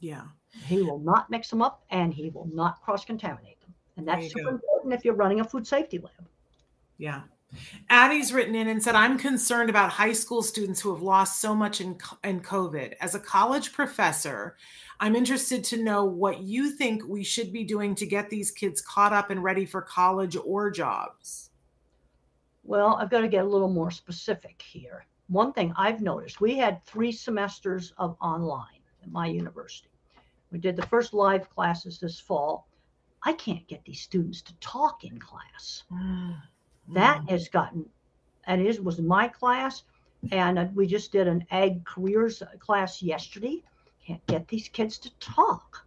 Yeah. He will not mix them up and he will not cross contaminate them. And that's super go. important if you're running a food safety lab. Yeah. Addie's written in and said, I'm concerned about high school students who have lost so much in, in COVID. As a college professor, I'm interested to know what you think we should be doing to get these kids caught up and ready for college or jobs. Well, I've got to get a little more specific here. One thing I've noticed we had three semesters of online at my university. We did the first live classes this fall. I can't get these students to talk in class. Mm. That mm. has gotten, and it was my class, and uh, we just did an ag careers class yesterday. Can't get these kids to talk,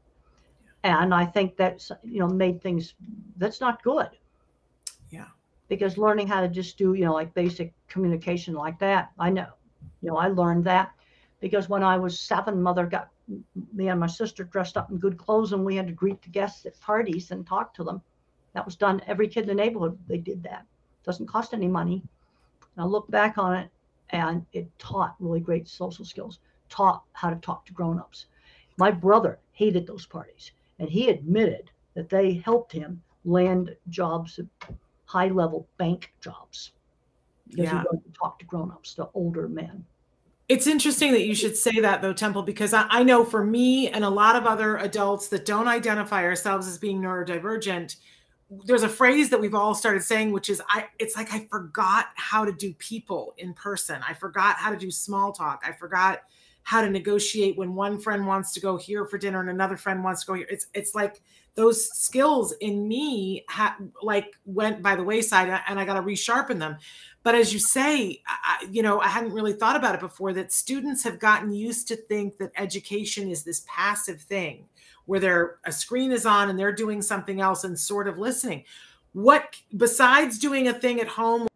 and I think that's you know made things that's not good. Yeah, because learning how to just do you know like basic communication like that, I know, you know, I learned that because when I was seven, mother got me and my sister dressed up in good clothes, and we had to greet the guests at parties and talk to them. That was done. Every kid in the neighborhood they did that doesn't cost any money. And I look back on it and it taught really great social skills, taught how to talk to grown-ups. My brother hated those parties and he admitted that they helped him land jobs, high level bank jobs. Because yeah. he wanted to talk to grown-ups, to older men. It's interesting that you should say that though, Temple, because I, I, know for me and a lot of other adults that don't identify ourselves as being neurodivergent, there's a phrase that we've all started saying which is i it's like i forgot how to do people in person. I forgot how to do small talk. I forgot how to negotiate when one friend wants to go here for dinner and another friend wants to go here. It's it's like those skills in me ha- like went by the wayside uh, and i got to resharpen them. But as you say I, you know i hadn't really thought about it before that students have gotten used to think that education is this passive thing where their a screen is on and they're doing something else and sort of listening. What besides doing a thing at home?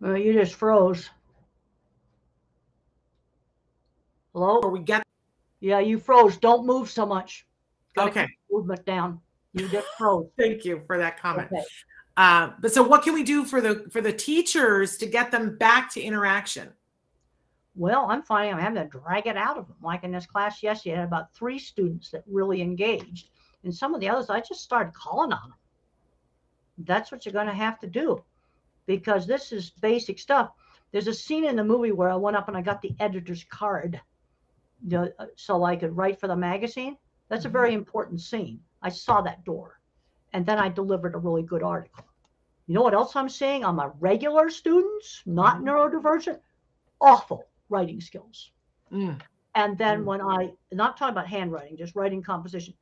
Well, you just froze. Hello? Or we get Yeah, you froze. Don't move so much. Gotta okay. Movement down. You just froze. Thank you for that comment. Okay. Uh, but so what can we do for the for the teachers to get them back to interaction? Well, I'm finding I'm having to drag it out of them. Like in this class yesterday, I had about three students that really engaged. And some of the others, I just started calling on them. That's what you're going to have to do because this is basic stuff. There's a scene in the movie where I went up and I got the editor's card, uh, so I could write for the magazine. That's a Mhm. very important scene. I saw that door, and then I delivered a really good article. You know what else I'm seeing on my regular students, not Mhm. neurodivergent, awful writing skills. Mm. And then Mm. when I, not talking about handwriting, just writing composition,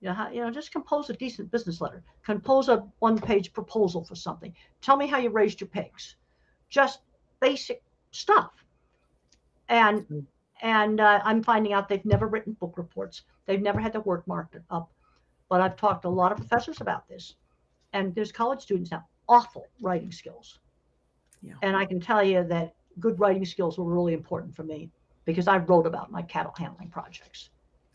you know, how, you know, just compose a decent business letter, compose a one-page proposal for something. Tell me how you raised your pigs, just basic stuff. And Mm. and uh, I'm finding out they've never written book reports. They've never had their work marked up. But I've talked to a lot of professors about this, and there's college students have awful writing skills. Yeah. And I can tell you that good writing skills were really important for me because I wrote about my cattle handling projects.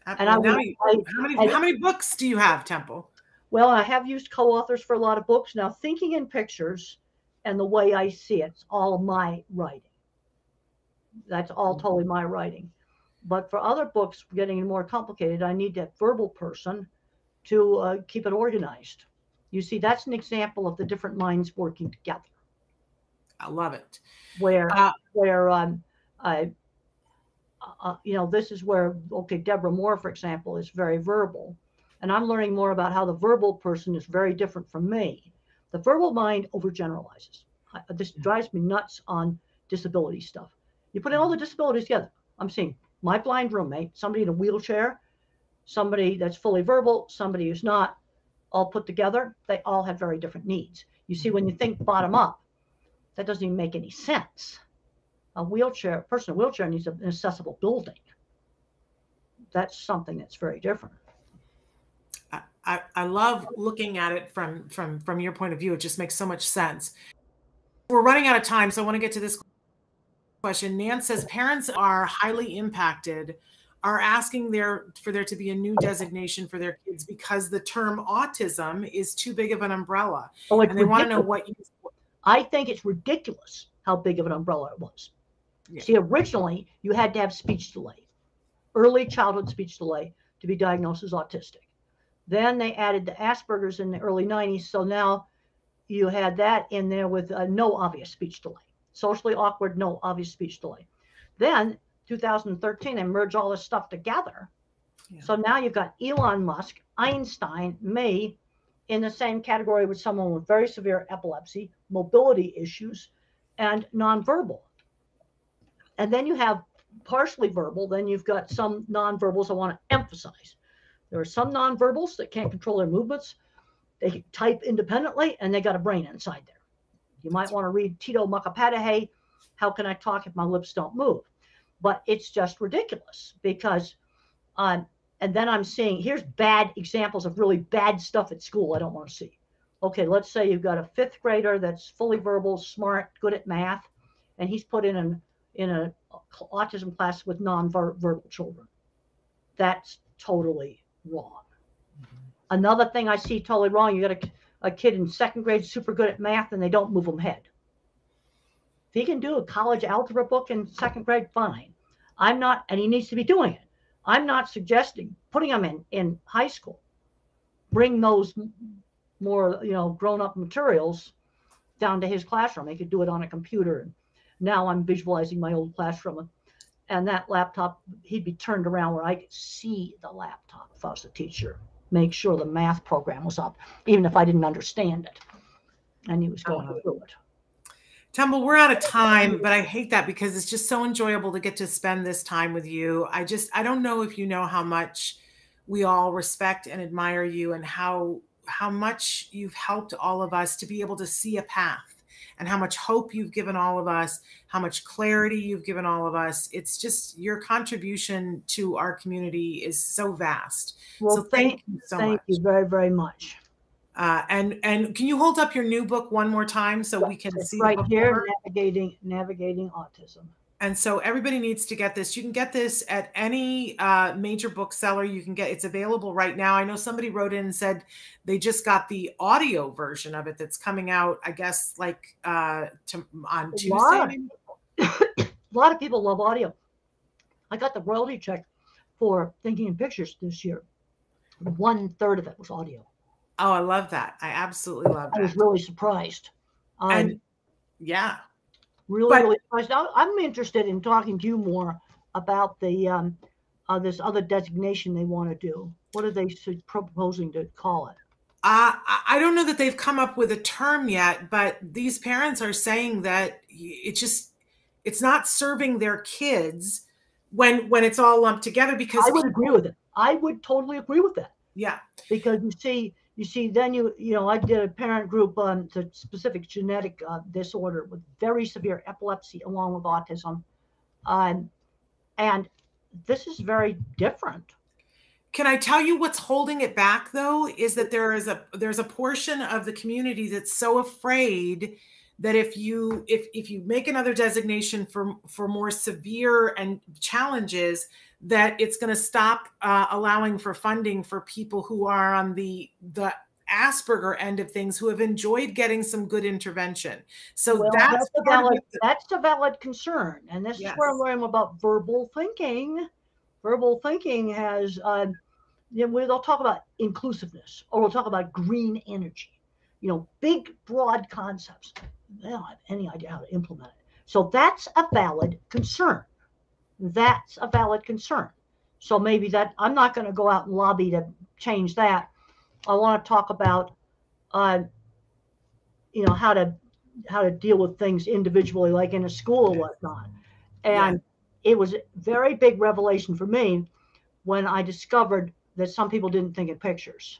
And I, would- you- I- how many I- how many books do you have, Temple? well, I have used co-authors for a lot of books. Now, thinking in pictures and the way I see it, it's all my writing. That's all totally my writing. But for other books getting more complicated, I need that verbal person to uh, keep it organized. You see, that's an example of the different minds working together. I love it. where Uh, where um I uh, you know this is where okay Deborah Moore for example is very verbal and I'm learning more about how the verbal person is very different from me. The verbal mind overgeneralizes. I, this drives me nuts on disability stuff. You put in all the disabilities together. I'm seeing my blind roommate, somebody in a wheelchair, somebody that's fully verbal, somebody who's not, all put together. They all have very different needs. You see, when you think bottom up, that doesn't even make any sense. A wheelchair, a person in a wheelchair needs an accessible building. That's something that's very different. I, I, love looking at it from from from your point of view. It just makes so much sense. We're running out of time, so I want to get to this question. Nan says parents are highly impacted, are asking there for there to be a new designation for their kids because the term autism is too big of an umbrella, Oh, and they want to know what you. I think it's ridiculous how big of an umbrella it was. Yeah. See, originally you had to have speech delay, early childhood speech delay to be diagnosed as autistic. Then they added the Asperger's in the early 90s. So now you had that in there with uh, no obvious speech delay, socially awkward, no obvious speech delay. Then 2013, they merged all this stuff together. Yeah. So now you've got Elon Musk, Einstein, me in the same category with someone with very severe epilepsy, mobility issues, and nonverbal. And then you have partially verbal, then you've got some nonverbals I want to emphasize. There are some nonverbals that can't control their movements. They type independently and they got a brain inside there. You might want to read Tito Mukhopadhyay, How Can I Talk If My Lips Don't Move? But it's just ridiculous because, um, and then I'm seeing here's bad examples of really bad stuff at school I don't want to see. Okay, let's say you've got a fifth grader that's fully verbal, smart, good at math, and he's put in an in a autism class with non-verbal children. That's totally wrong. Mm-hmm. Another thing I see totally wrong, you got a, a kid in second grade super good at math and they don't move him head. If he can do a college algebra book in second grade, fine. I'm not, and he needs to be doing it. I'm not suggesting putting them in in high school. Bring those more, you know, grown-up materials down to his classroom. He could do it on a computer. And now I'm visualizing my old classroom, and that laptop, he'd be turned around where I could see the laptop if I was the teacher. Make sure the math program was up, even if I didn't understand it, and he was going Uh-huh. through it. Temple, we're out of time, but I hate that because it's just so enjoyable to get to spend this time with you. I just, I don't know if you know how much we all respect and admire you and how how much you've helped all of us to be able to see a path and how much hope you've given all of us, how much clarity you've given all of us. It's just your contribution to our community is so vast. Well, so thank, you so thank much. you very, very much. Uh, and and can you hold up your new book one more time so we can It's see right here, navigating navigating autism. And so everybody needs to get this. You can get this at any uh, major bookseller. You can get it's available right now. I know somebody wrote in and said they just got the audio version of it that's coming out. I guess like uh, to, on A Tuesday. lot. a lot of people love audio. I got the royalty check for Thinking in Pictures this year. One third of it was audio. Oh, I love that. I absolutely love that. I was really surprised. Um, And yeah, really, But- really surprised. I- I'm interested in talking to you more about the um, uh, this other designation they want to do. What are they proposing to call it? Uh, I I don't know that they've come up with a term yet, but these parents are saying that it just it's not serving their kids when when it's all lumped together because I would agree with it. I would totally agree with that yeah because you see, you see, then you you know, I did a parent group on the specific genetic uh, disorder with very severe epilepsy along with autism, um, and this is very different. Can I tell you what's holding it back though is that there is a there's a portion of the community that's so afraid that if you if if you make another designation for for more severe and challenges that it's going to stop uh, allowing for funding for people who are on the the Asperger end of things who have enjoyed getting some good intervention. So Well, that's, that's, a valid, it. that's a valid concern. And this is where I'm learning about verbal thinking. Verbal thinking has, uh, you know, we'll talk about inclusiveness or we'll talk about green energy, you know, big, broad concepts. They don't have any idea how to implement it. So that's a valid concern. That's a valid concern. So maybe that I'm not going to go out and lobby to change that. I want to talk about, uh, you know, how to how to deal with things individually, like in a school or whatnot. And it was a very big revelation for me when I discovered that some people didn't think in pictures.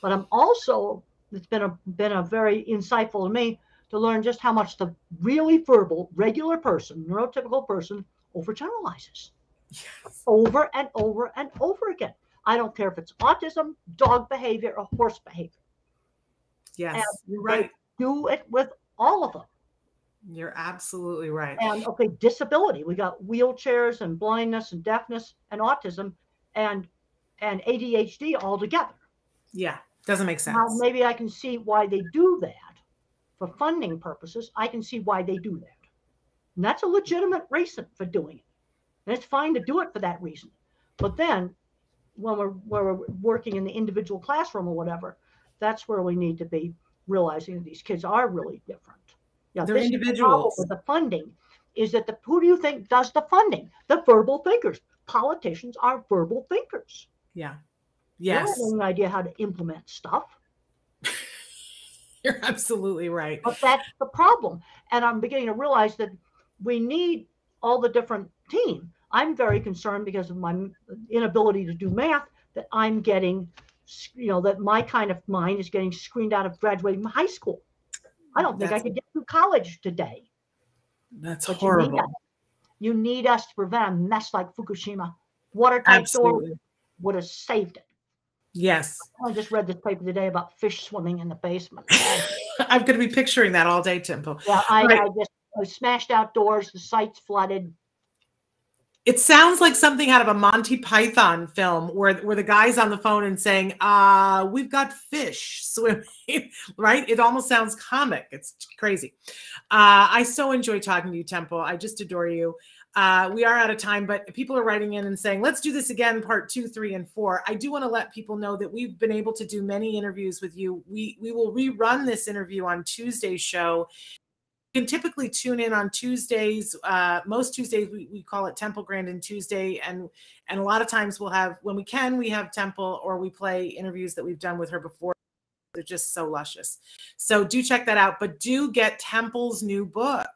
But I'm also it's been a been a very insightful to me to learn just how much the really verbal, regular person, neurotypical person overgeneralizes Yes. over and over and over again. I don't care if it's autism, dog behavior, or horse behavior. Yes, you're they right. Do it with all of them. You're absolutely right. And okay, disability. We got wheelchairs and blindness and deafness and autism and and ADHD all together. Yeah, doesn't make sense. Now maybe I can see why they do that for funding purposes. I can see why they do that. And that's a legitimate reason for doing it. And it's fine to do it for that reason. But then when we're, when we're working in the individual classroom or whatever, that's where we need to be realizing that these kids are really different. Yeah, They're this is the problem individuals. With the funding is that the who do you think does the funding? The verbal thinkers. Politicians are verbal thinkers. Yeah. They don't have any idea how to implement stuff. you're absolutely right. But that's the problem. And I'm beginning to realize that we need all the different team. I'm very concerned because of my inability to do math that I'm getting, you know, that my kind of mind is getting screened out of graduating high school. I don't think I could get through college today. That's But you need horrible. You need us to prevent a mess like Fukushima. Watertight door would have saved it. Yes. I just read this paper today about fish swimming in the basement. I'm going to be picturing that all day, Temple. Yeah, I, Right. I just smashed outdoors. The site's flooded. It sounds like something out of a Monty Python film where, where the guy's on the phone and saying, uh, we've got fish swimming, right? It almost sounds comic. It's crazy. Uh, I so enjoy talking to you, Temple. I just adore you. Uh, we are out of time, but people are writing in and saying, let's do this again, part two, three, and four. I do want to let people know that we've been able to do many interviews with you. We we will rerun this interview on Tuesday's show. You can typically tune in on Tuesdays. Uh, most Tuesdays we, we call it Temple Grandin Tuesday, and and a lot of times we'll have when we can we have Temple or we play interviews that we've done with her before. They're just so luscious. So do check that out. But do get Temple's new book,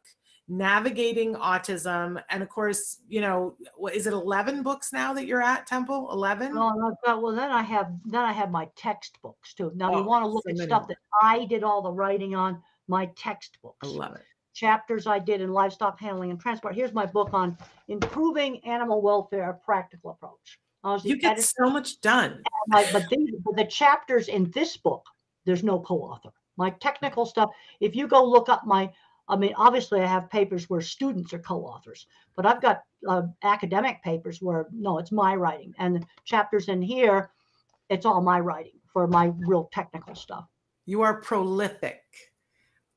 Navigating Autism, and of course, you know, what is it? Eleven books now that you're at Temple? Eleven. Well, I've got, well, then I have then I have my textbooks too. Now Oh, you want to look so at many stuff that I did all the writing on my textbooks. I love it. chapters I did in livestock handling and transport. Here's my book on improving animal welfare, a practical approach. I was the You get editor so much done. of but, these, but the chapters in this book, there's no co-author. My technical stuff. If you go look up my, I mean, obviously I have papers where students are co-authors, but I've got uh, academic papers where no, it's my writing, and the chapters in here, it's all my writing for my real technical stuff. You are prolific.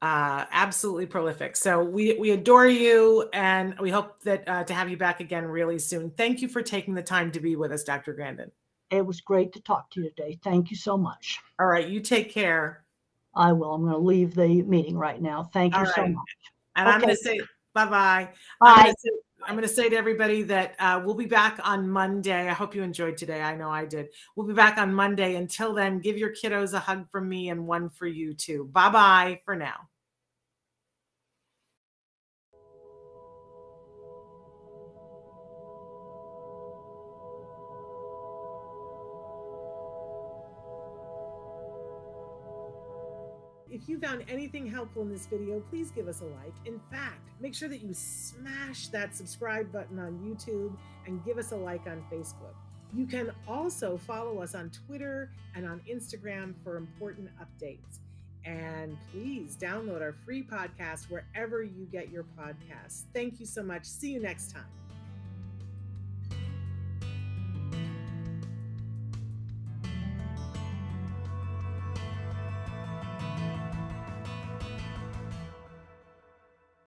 Uh, absolutely prolific. So we we adore you, and we hope that uh, to have you back again really soon. Thank you for taking the time to be with us, Dr. Grandin. It was great to talk to you today. Thank you so much. All right, you take care. I will. I'm going to leave the meeting right now. Thank you All so much. And I'm going to say Bye-bye. Bye. I'm going to say to everybody that uh, we'll be back on Monday. I hope you enjoyed today. I know I did. We'll be back on Monday. Until then, give your kiddos a hug from me and one for you too. Bye bye for now. If you found anything helpful in this video, please give us a like. In fact, make sure that you smash that subscribe button on YouTube and give us a like on Facebook. You can also follow us on Twitter and on Instagram for important updates. And please download our free podcast wherever you get your podcasts. Thank you so much. See you next time.